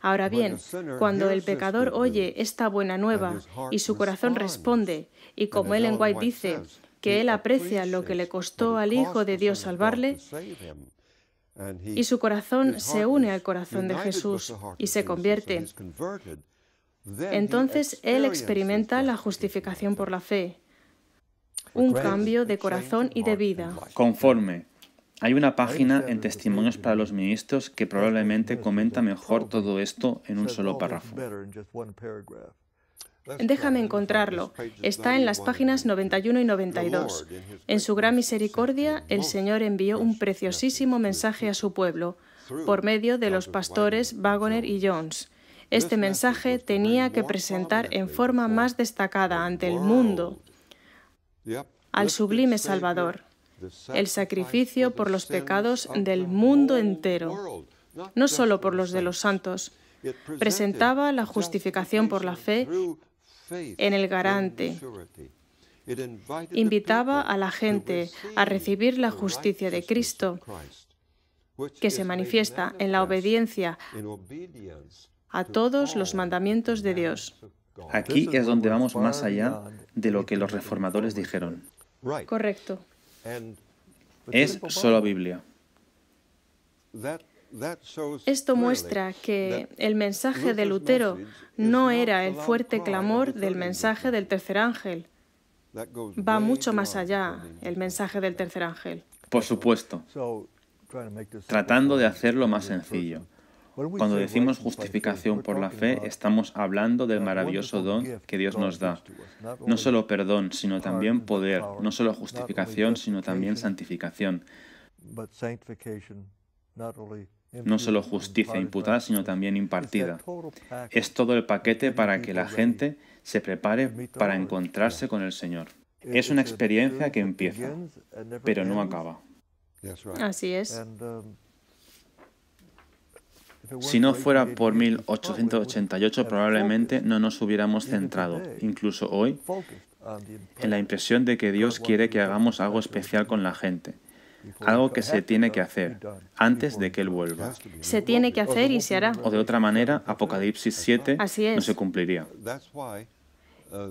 Ahora bien, cuando el pecador oye esta buena nueva y su corazón responde, y como Ellen White dice, que él aprecia lo que le costó al Hijo de Dios salvarle, y su corazón se une al corazón de Jesús y se convierte. Entonces él experimenta la justificación por la fe, un cambio de corazón y de vida.
Conforme. Hay una página en Testimonios para los Ministros que probablemente comenta mejor todo esto en un solo párrafo.
Déjame encontrarlo. Está en las páginas 91 y 92. En su gran misericordia, el Señor envió un preciosísimo mensaje a su pueblo por medio de los pastores Wagoner y Jones. Este mensaje tenía que presentar en forma más destacada ante el mundo al sublime Salvador, el sacrificio por los pecados del mundo entero, no solo por los de los santos. Presentaba la justificación por la fe en el garante. Invitaba a la gente a recibir la justicia de Cristo, que se manifiesta en la obediencia a todos los mandamientos de Dios.
Aquí es donde vamos más allá de lo que los reformadores dijeron.
Correcto.
Es solo Biblia.
Esto muestra que el mensaje de Lutero no era el fuerte clamor del mensaje del tercer ángel. Va mucho más allá el mensaje del tercer ángel.
Por supuesto, tratando de hacerlo más sencillo. Cuando decimos justificación por la fe, estamos hablando del maravilloso don que Dios nos da. No solo perdón, sino también poder. No solo justificación, sino también santificación. No solo justicia imputada, sino también impartida. Es todo el paquete para que la gente se prepare para encontrarse con el Señor. Es una experiencia que empieza, pero no acaba.
Así es.
Si no fuera por 1888, probablemente no nos hubiéramos centrado, incluso hoy, en la impresión de que Dios quiere que hagamos algo especial con la gente, algo que se tiene que hacer antes de que Él vuelva.
Se tiene que hacer y se hará.
O de otra manera, Apocalipsis 7 no se cumpliría.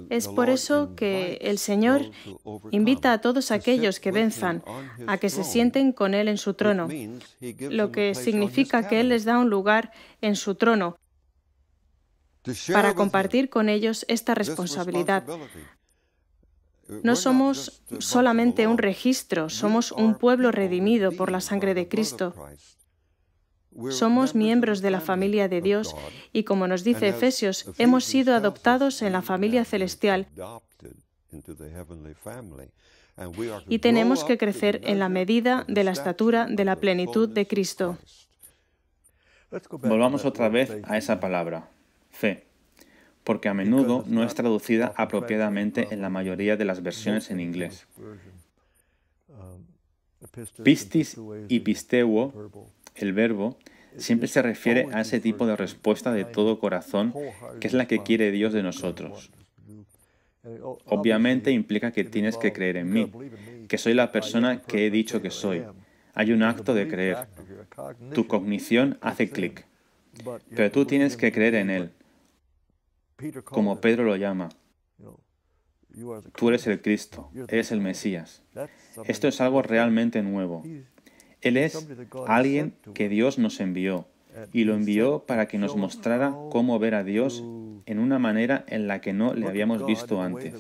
Es por eso que el Señor invita a todos aquellos que venzan a que se sienten con Él en su trono, lo que significa que Él les da un lugar en su trono para compartir con ellos esta responsabilidad. No somos solamente un registro, somos un pueblo redimido por la sangre de Cristo. Somos miembros de la familia de Dios y como nos dice Efesios, hemos sido adoptados en la familia celestial. y tenemos que crecer en la medida de la estatura de la plenitud de Cristo.
Volvamos otra vez a esa palabra, fe, porque a menudo no es traducida apropiadamente en la mayoría de las versiones en inglés. Pistis y pisteuo el verbo siempre se refiere a ese tipo de respuesta de todo corazón que es la que quiere Dios de nosotros. Obviamente implica que tienes que creer en mí, que soy la persona que he dicho que soy. Hay un acto de creer. Tu cognición hace clic. Pero tú tienes que creer en Él, como Pedro lo llama. Tú eres el Cristo, eres el Mesías. Esto es algo realmente nuevo. Él es alguien que Dios nos envió y lo envió para que nos mostrara cómo ver a Dios en una manera en la que no le habíamos visto antes.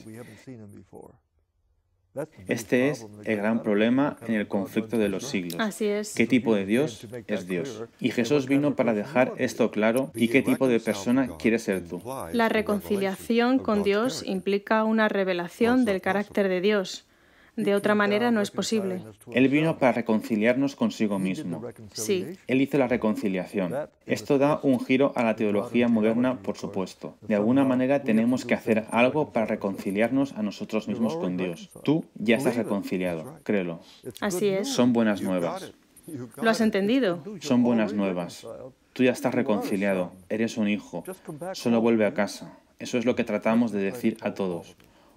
Este es el gran problema en el conflicto de los siglos.
Así es.
¿Qué tipo de Dios es Dios? Y Jesús vino para dejar esto claro y qué tipo de persona quieres ser tú.
La reconciliación con Dios implica una revelación del carácter de Dios. De otra manera no es posible.
Él vino para reconciliarnos consigo mismo.
Sí.
Él hizo la reconciliación. Esto da un giro a la teología moderna, por supuesto. De alguna manera tenemos que hacer algo para reconciliarnos a nosotros mismos con Dios. Tú ya estás reconciliado, créelo.
Así es.
Son buenas nuevas.
¿Lo has entendido?
Son buenas nuevas. Tú ya estás reconciliado, eres un hijo. Solo vuelve a casa. Eso es lo que tratamos de decir a todos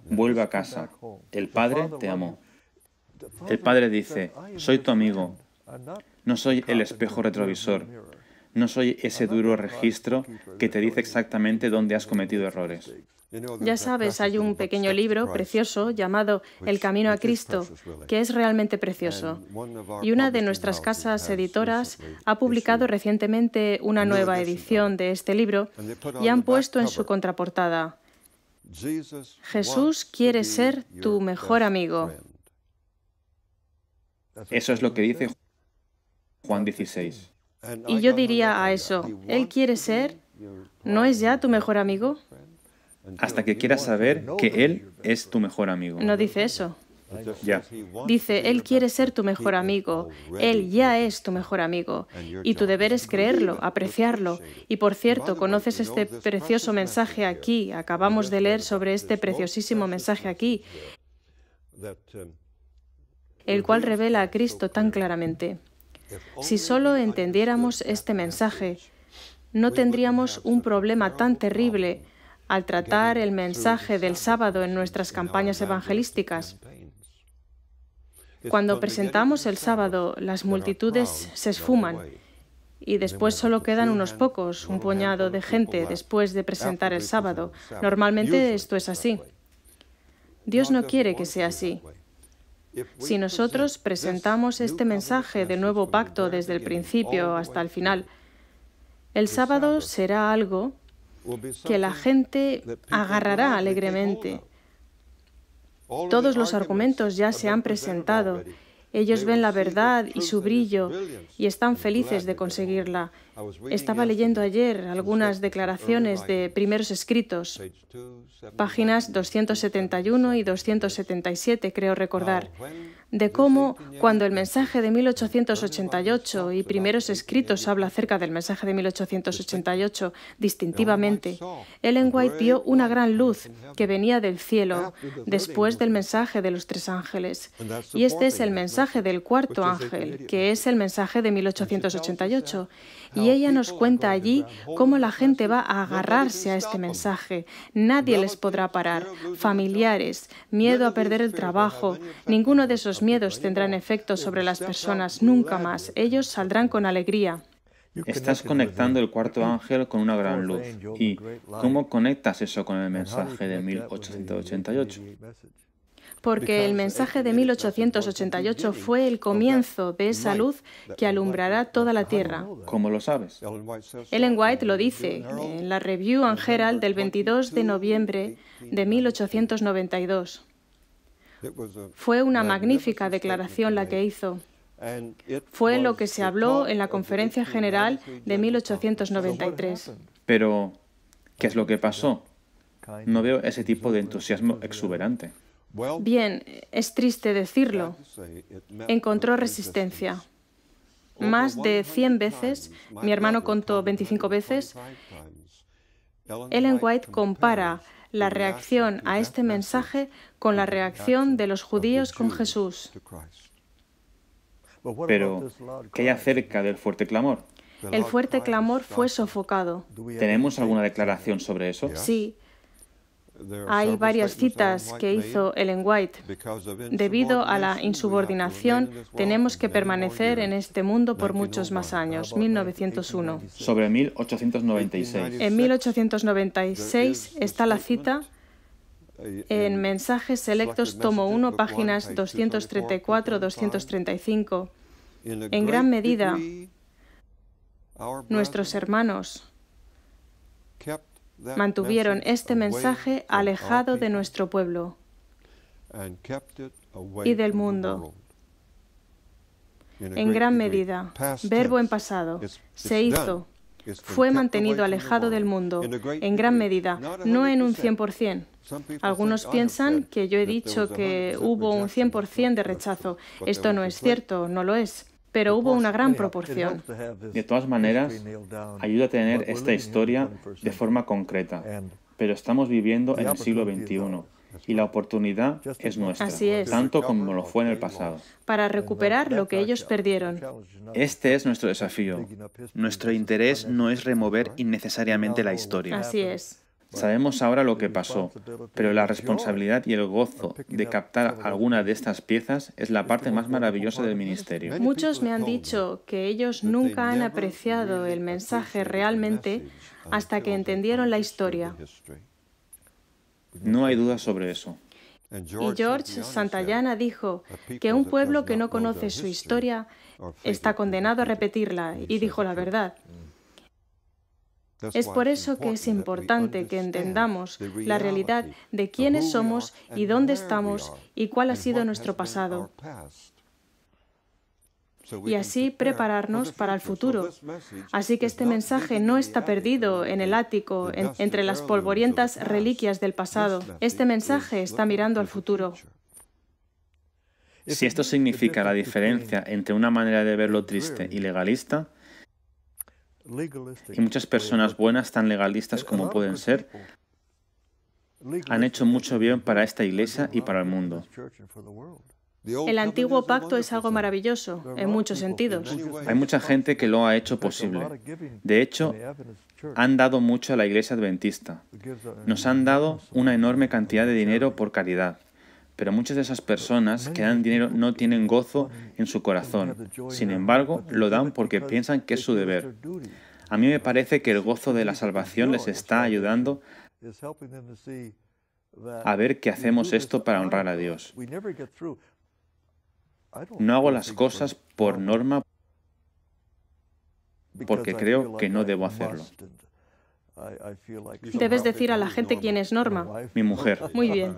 vuelve a casa. El Padre te amó. El Padre dice, soy tu amigo. No soy el espejo retrovisor. No soy ese duro registro que te dice exactamente dónde has cometido errores.
Ya sabes, hay un pequeño libro precioso llamado El Camino a Cristo, que es realmente precioso. Y una de nuestras casas editoras ha publicado recientemente una nueva edición de este libro y han puesto en su contraportada, Jesús quiere ser tu mejor amigo.
Eso es lo que dice Juan 16.
Y yo diría a eso, Él quiere ser, ¿no es ya tu mejor amigo?
Hasta que quieras saber que Él es tu mejor amigo.
No dice eso. Dice, Él quiere ser tu mejor amigo, Él ya es tu mejor amigo, y tu deber es creerlo, apreciarlo. Y por cierto, conoces este precioso mensaje aquí, acabamos de leer sobre este preciosísimo mensaje aquí, el cual revela a Cristo tan claramente. Si solo entendiéramos este mensaje, no tendríamos un problema tan terrible al tratar el mensaje del sábado en nuestras campañas evangelísticas. Cuando presentamos el sábado, las multitudes se esfuman y después solo quedan unos pocos, un puñado de gente después de presentar el sábado. Normalmente esto es así. Dios no quiere que sea así. Si nosotros presentamos este mensaje del nuevo pacto desde el principio hasta el final, el sábado será algo que la gente agarrará alegremente. Todos los argumentos ya se han presentado. Ellos ven la verdad y su brillo y están felices de conseguirla. Estaba leyendo ayer algunas declaraciones de primeros escritos, páginas 271 y 277, creo recordar, de cómo cuando el mensaje de 1888 y primeros escritos habla acerca del mensaje de 1888 distintivamente, Ellen White vio una gran luz que venía del cielo después del mensaje de los tres ángeles. Y este es el mensaje del cuarto ángel, que es el mensaje de 1888. Y ella nos cuenta allí cómo la gente va a agarrarse a este mensaje. Nadie les podrá parar. Familiares, miedo a perder el trabajo. Ninguno de esos miedos tendrán efecto sobre las personas nunca más. Ellos saldrán con alegría.
Estás conectando el cuarto ángel con una gran luz. ¿Y cómo conectas eso con el mensaje de 1888?
Porque el mensaje de 1888 fue el comienzo de esa luz que alumbrará toda la Tierra.
¿Cómo lo sabes?
Ellen White lo dice en la Review and Herald del 22 de noviembre de 1892. Fue una magnífica declaración la que hizo. Fue lo que se habló en la Conferencia General de 1893.
Pero, ¿qué es lo que pasó? No veo ese tipo de entusiasmo exuberante.
Bien, es triste decirlo. Encontró resistencia. Más de 100 veces, mi hermano contó 25 veces, Ellen White compara la reacción a este mensaje con la reacción de los judíos con Jesús.
Pero, ¿qué hay acerca del fuerte clamor?
El fuerte clamor fue sofocado.
¿Tenemos alguna declaración sobre eso?
Sí. Hay varias citas que hizo Ellen White. Debido a la insubordinación, tenemos que permanecer en este mundo por muchos más años. 1901.
Sobre 1896.
En 1896 está la cita en Mensajes Selectos, tomo 1, páginas 234-235. En gran medida, nuestros hermanos mantuvieron este mensaje alejado de nuestro pueblo y del mundo. En gran medida, verbo en pasado, se hizo, fue mantenido alejado del mundo, en gran medida, no en un 100%. Algunos piensan que yo he dicho que hubo un 100% de rechazo. Esto no es cierto, no lo es pero hubo una gran proporción.
De todas maneras, ayuda a tener esta historia de forma concreta, pero estamos viviendo en el siglo XXI y la oportunidad es nuestra, tanto como lo fue en el pasado.
Para recuperar lo que ellos perdieron.
Este es nuestro desafío. Nuestro interés no es remover innecesariamente la historia.
Así es.
Sabemos ahora lo que pasó, pero la responsabilidad y el gozo de captar alguna de estas piezas es la parte más maravillosa del ministerio.
Muchos me han dicho que ellos nunca han apreciado el mensaje realmente hasta que entendieron la historia.
No hay duda sobre eso.
Y George Santayana dijo que un pueblo que no conoce su historia está condenado a repetirla, y dijo la verdad. Es por eso que es importante que entendamos la realidad de quiénes somos y dónde estamos y cuál ha sido nuestro pasado. Y así prepararnos para el futuro. Así que este mensaje no está perdido en el ático, entre las polvorientas reliquias del pasado. Este mensaje está mirando al futuro.
Si esto significa la diferencia entre una manera de verlo triste y legalista, y muchas personas buenas, tan legalistas como pueden ser, han hecho mucho bien para esta iglesia y para el mundo.
El antiguo pacto es algo maravilloso, en muchos sentidos.
Hay mucha gente que lo ha hecho posible. De hecho, han dado mucho a la iglesia adventista. Nos han dado una enorme cantidad de dinero por caridad pero muchas de esas personas que dan dinero no tienen gozo en su corazón. Sin embargo, lo dan porque piensan que es su deber. A mí me parece que el gozo de la salvación les está ayudando a ver que hacemos esto para honrar a Dios. No hago las cosas por norma porque creo que no debo hacerlo.
Debes decir a la gente quién es Norma.
Mi mujer.
Muy bien.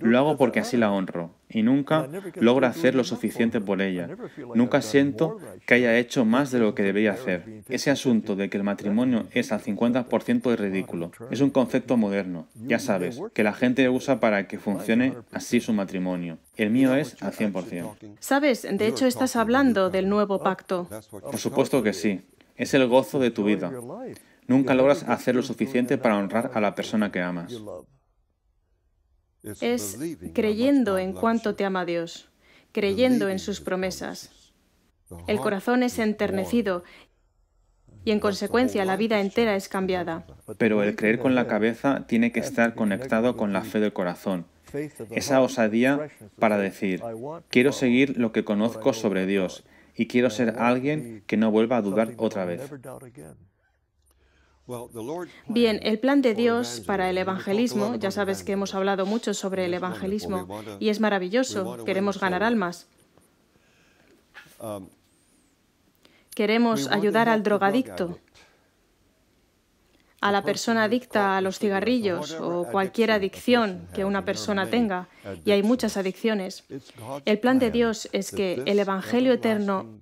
Lo hago porque así la honro y nunca logro hacer lo suficiente por ella. Nunca siento que haya hecho más de lo que debería hacer. Ese asunto de que el matrimonio es al 50% es ridículo. Es un concepto moderno, ya sabes, que la gente usa para que funcione así su matrimonio. El mío es al 100%.
Sabes, de hecho estás hablando del nuevo pacto.
Por supuesto que sí. Es el gozo de tu vida. Nunca logras hacer lo suficiente para honrar a la persona que amas
es creyendo en cuánto te ama Dios, creyendo en sus promesas. El corazón es enternecido y en consecuencia la vida entera es cambiada.
Pero el creer con la cabeza tiene que estar conectado con la fe del corazón. Esa osadía para decir, quiero seguir lo que conozco sobre Dios y quiero ser alguien que no vuelva a dudar otra vez.
Bien, el plan de Dios para el evangelismo, ya sabes que hemos hablado mucho sobre el evangelismo y es maravilloso, queremos ganar almas. Um, queremos ayudar al drogadicto, a la persona adicta a los cigarrillos o cualquier adicción que una persona tenga, y hay muchas adicciones. El plan de Dios es que el Evangelio eterno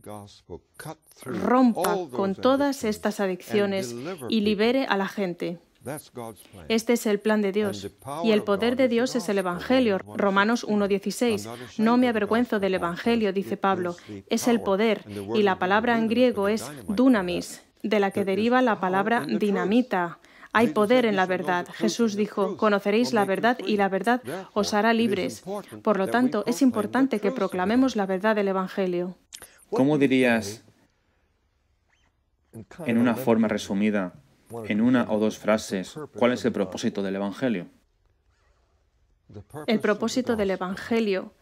rompa con todas estas adicciones y libere a la gente. Este es el plan de Dios. Y el poder de Dios es el Evangelio. Romanos 1.16. No me avergüenzo del Evangelio, dice Pablo. Es el poder. Y la palabra en griego es dunamis, de la que deriva la palabra dinamita. Hay poder en la verdad. Jesús dijo, conoceréis la verdad y la verdad os hará libres. Por lo tanto, es importante que proclamemos la verdad del Evangelio.
¿Cómo dirías en una forma resumida, en una o dos frases, cuál es el propósito del Evangelio.
El propósito del Evangelio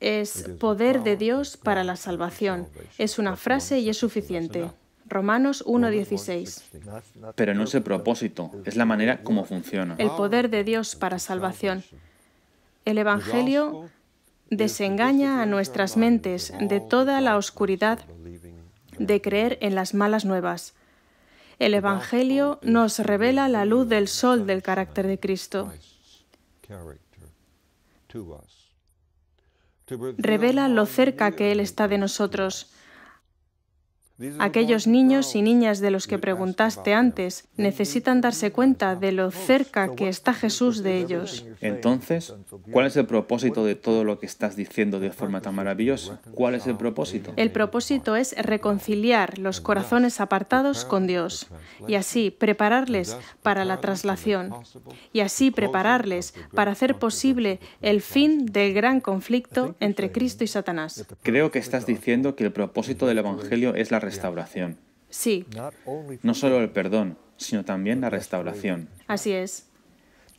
es poder de Dios para la salvación. Es una frase y es suficiente. Romanos 1.16.
Pero no es el propósito, es la manera como funciona.
El poder de Dios para salvación. El Evangelio desengaña a nuestras mentes de toda la oscuridad de creer en las malas nuevas. El Evangelio nos revela la luz del sol del carácter de Cristo. Revela lo cerca que Él está de nosotros, Aquellos niños y niñas de los que preguntaste antes necesitan darse cuenta de lo cerca que está Jesús de ellos.
Entonces, ¿cuál es el propósito de todo lo que estás diciendo de forma tan maravillosa? ¿Cuál es el propósito?
El propósito es reconciliar los corazones apartados con Dios y así prepararles para la traslación y así prepararles para hacer posible el fin del gran conflicto entre Cristo y Satanás.
Creo que estás diciendo que el propósito del Evangelio es la restauración.
Sí.
No solo el perdón, sino también la restauración.
Así es.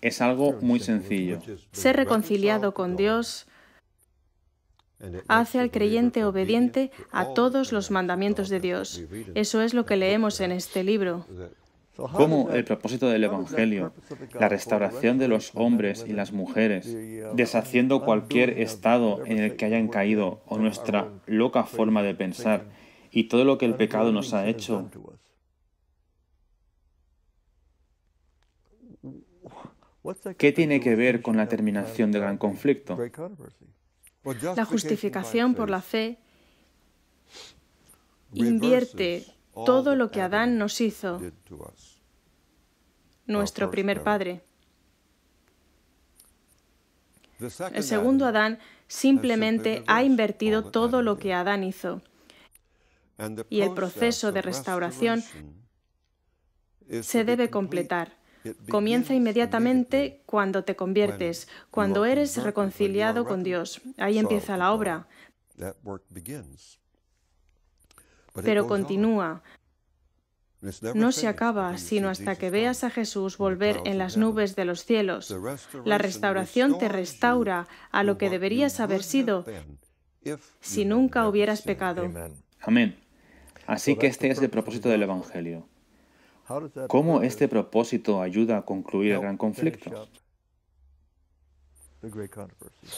Es algo muy sencillo.
Ser reconciliado con Dios hace al creyente obediente a todos los mandamientos de Dios. Eso es lo que leemos en este libro.
Como el propósito del Evangelio, la restauración de los hombres y las mujeres, deshaciendo cualquier estado en el que hayan caído o nuestra loca forma de pensar y todo lo que el pecado nos ha hecho. ¿Qué tiene que ver con la terminación del gran conflicto?
La justificación por la fe invierte todo lo que Adán nos hizo, nuestro primer padre. El segundo Adán simplemente ha invertido todo lo que Adán hizo y el proceso de restauración se debe completar. Comienza inmediatamente cuando te conviertes, cuando eres reconciliado con Dios. Ahí empieza la obra. Pero continúa. No se acaba sino hasta que veas a Jesús volver en las nubes de los cielos. La restauración te restaura a lo que deberías haber sido si nunca hubieras pecado.
Amén. Así que este es el propósito del Evangelio. ¿Cómo este propósito ayuda a concluir el gran conflicto?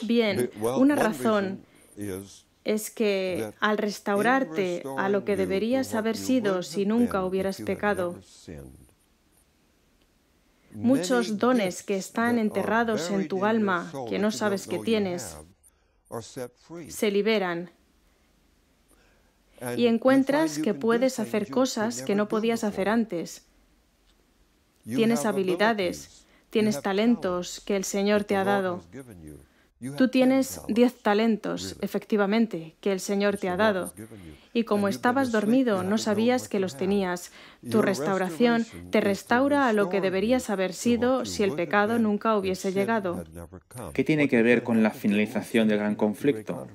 Bien, una razón es que al restaurarte a lo que deberías haber sido si nunca hubieras pecado, muchos dones que están enterrados en tu alma, que no sabes que tienes, se liberan y encuentras que puedes hacer cosas que no podías hacer antes. Tienes habilidades, tienes talentos que el Señor te ha dado. Tú tienes diez talentos, efectivamente, que el Señor te ha dado. Y como estabas dormido, no sabías que los tenías. Tu restauración te restaura a lo que deberías haber sido si el pecado nunca hubiese llegado.
¿Qué tiene que ver con la finalización del gran conflicto?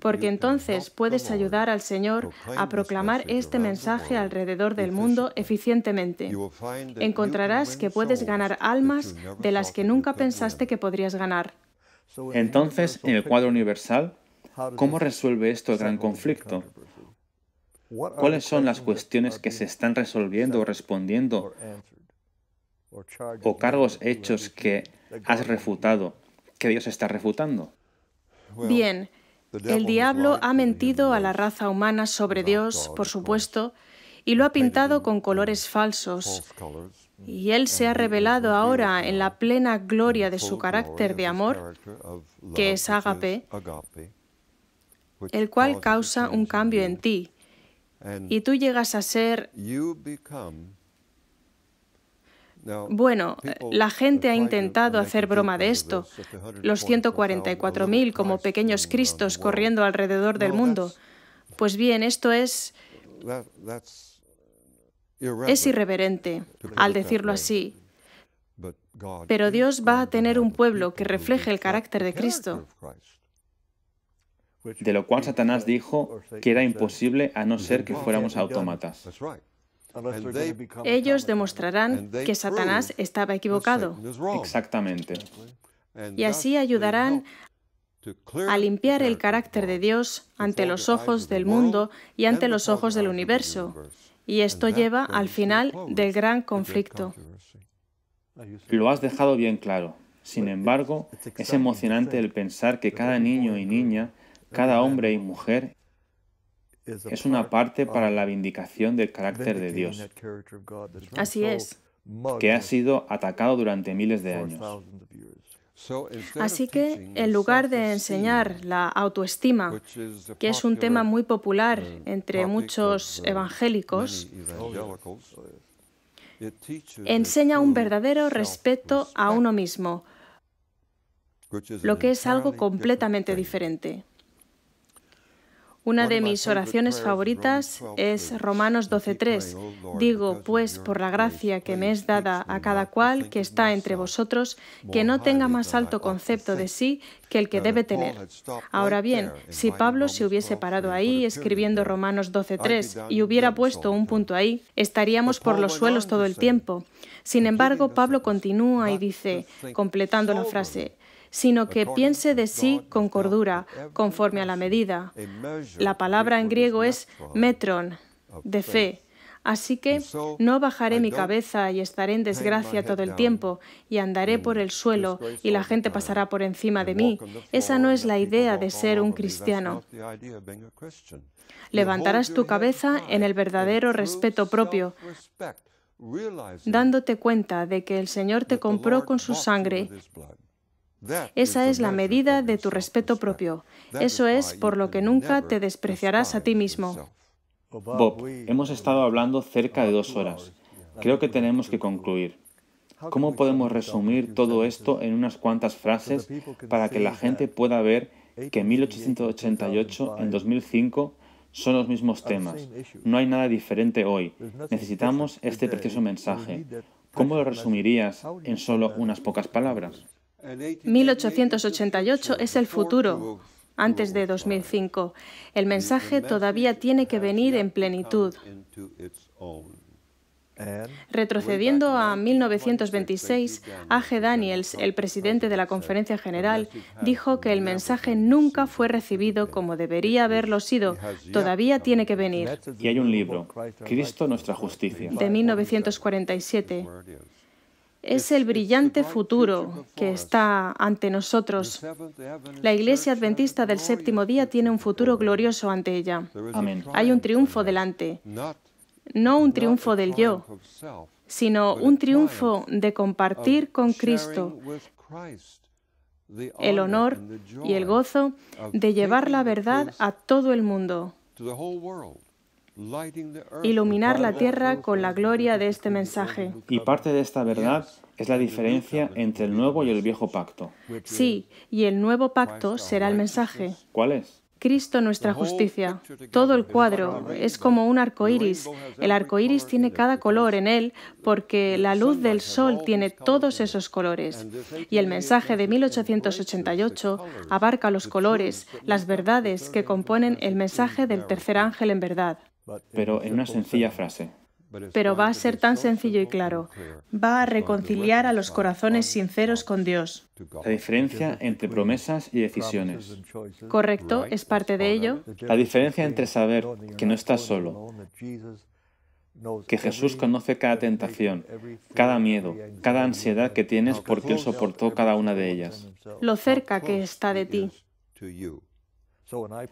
Porque entonces puedes ayudar al Señor a proclamar este mensaje alrededor del mundo eficientemente. Encontrarás que puedes ganar almas de las que nunca pensaste que podrías ganar.
Entonces, en el cuadro universal, ¿cómo resuelve esto el gran conflicto? ¿Cuáles son las cuestiones que se están resolviendo o respondiendo o cargos hechos que has refutado, que Dios está refutando?
Bien, el diablo ha mentido a la raza humana sobre Dios, por supuesto, y lo ha pintado con colores falsos y Él se ha revelado ahora en la plena gloria de su carácter de amor, que es agape, el cual causa un cambio en ti. Y tú llegas a ser... Bueno, la gente ha intentado hacer broma de esto, los 144.000 como pequeños cristos corriendo alrededor del mundo. Pues bien, esto es es irreverente al decirlo así. Pero Dios va a tener un pueblo que refleje el carácter de Cristo.
De lo cual Satanás dijo que era imposible a no ser que fuéramos autómatas.
Ellos demostrarán que Satanás estaba equivocado.
Exactamente.
Y así ayudarán a limpiar el carácter de Dios ante los ojos del mundo y ante los ojos del universo. Y esto lleva al final del gran conflicto.
Lo has dejado bien claro. Sin embargo, es emocionante el pensar que cada niño y niña, cada hombre y mujer es una parte para la vindicación del carácter de Dios.
Así es.
Que ha sido atacado durante miles de años.
Así que, en lugar de enseñar la autoestima, que es un tema muy popular entre muchos evangélicos, enseña un verdadero respeto a uno mismo, lo que es algo completamente diferente. Una de mis oraciones favoritas es Romanos 12.3. Digo, pues, por la gracia que me es dada a cada cual que está entre vosotros, que no tenga más alto concepto de sí que el que debe tener. Ahora bien, si Pablo se hubiese parado ahí escribiendo Romanos 12.3 y hubiera puesto un punto ahí, estaríamos por los suelos todo el tiempo. Sin embargo, Pablo continúa y dice, completando la frase, sino que piense de sí con cordura, conforme a la medida. La palabra en griego es metron, de fe. Así que no bajaré mi cabeza y estaré en desgracia todo el tiempo y andaré por el suelo y la gente pasará por encima de mí. Esa no es la idea de ser un cristiano. Levantarás tu cabeza en el verdadero respeto propio, dándote cuenta de que el Señor te compró con su sangre esa es la medida de tu respeto propio. Eso es por lo que nunca te despreciarás a ti mismo.
Bob, hemos estado hablando cerca de dos horas. Creo que tenemos que concluir. ¿Cómo podemos resumir todo esto en unas cuantas frases para que la gente pueda ver que en 1888, en 2005, son los mismos temas? No hay nada diferente hoy. Necesitamos este precioso mensaje. ¿Cómo lo resumirías en solo unas pocas palabras?
1888 es el futuro, antes de 2005. El mensaje todavía tiene que venir en plenitud. Retrocediendo a 1926, A.G. Daniels, el presidente de la Conferencia General, dijo que el mensaje nunca fue recibido como debería haberlo sido. Todavía tiene que venir.
Y hay un libro, Cristo nuestra justicia.
De 1947 es el brillante futuro que está ante nosotros. La Iglesia Adventista del séptimo día tiene un futuro glorioso ante ella.
Amén.
Hay un triunfo delante, no un triunfo del yo, sino un triunfo de compartir con Cristo el honor y el gozo de llevar la verdad a todo el mundo, iluminar la tierra con la gloria de este mensaje.
Y parte de esta verdad es la diferencia entre el nuevo y el viejo pacto.
Sí, y el nuevo pacto será el mensaje.
¿Cuál es?
Cristo nuestra justicia. Todo el cuadro es como un arco iris. El arco iris tiene cada color en él porque la luz del sol tiene todos esos colores. Y el mensaje de 1888 abarca los colores, las verdades que componen el mensaje del tercer ángel en verdad.
Pero en una sencilla frase
pero va a ser tan sencillo y claro. Va a reconciliar a los corazones sinceros con Dios.
La diferencia entre promesas y decisiones.
Correcto, es parte de ello.
La diferencia entre saber que no estás solo, que Jesús conoce cada tentación, cada miedo, cada ansiedad que tienes porque Él soportó cada una de ellas.
Lo cerca que está de ti.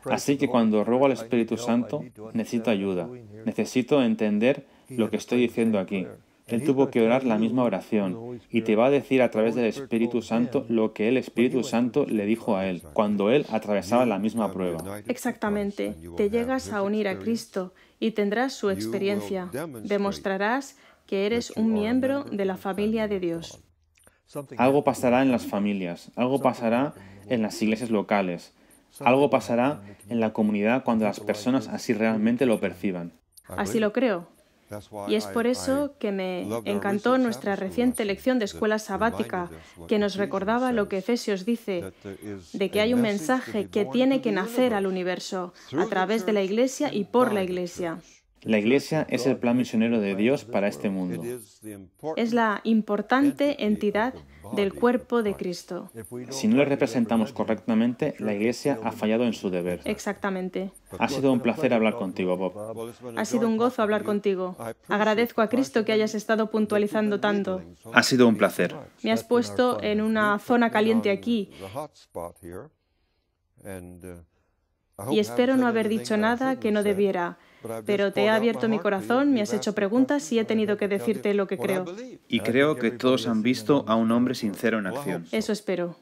Así que cuando ruego al Espíritu Santo, necesito ayuda, necesito entender lo que estoy diciendo aquí. Él tuvo que orar la misma oración y te va a decir a través del Espíritu Santo lo que el Espíritu Santo le dijo a él cuando él atravesaba la misma prueba.
Exactamente. Te llegas a unir a Cristo y tendrás su experiencia. Demostrarás que eres un miembro de la familia de Dios.
Algo pasará en las familias, algo pasará en las iglesias locales, algo pasará en la comunidad cuando las personas así realmente lo perciban.
Así lo creo. Y es por eso que me encantó nuestra reciente lección de escuela sabática, que nos recordaba lo que Efesios dice, de que hay un mensaje que tiene que nacer al universo a través de la Iglesia y por la Iglesia.
La Iglesia es el plan misionero de Dios para este mundo.
Es la importante entidad del cuerpo de Cristo.
Si no le representamos correctamente, la Iglesia ha fallado en su deber.
Exactamente.
Ha sido un placer hablar contigo, Bob.
Ha sido un gozo hablar contigo. Agradezco a Cristo que hayas estado puntualizando tanto.
Ha sido un placer.
Me has puesto en una zona caliente aquí. Y espero no haber dicho nada que no debiera pero te he abierto mi corazón, me has hecho preguntas y he tenido que decirte lo que creo.
Y creo que todos han visto a un hombre sincero en acción.
Eso espero.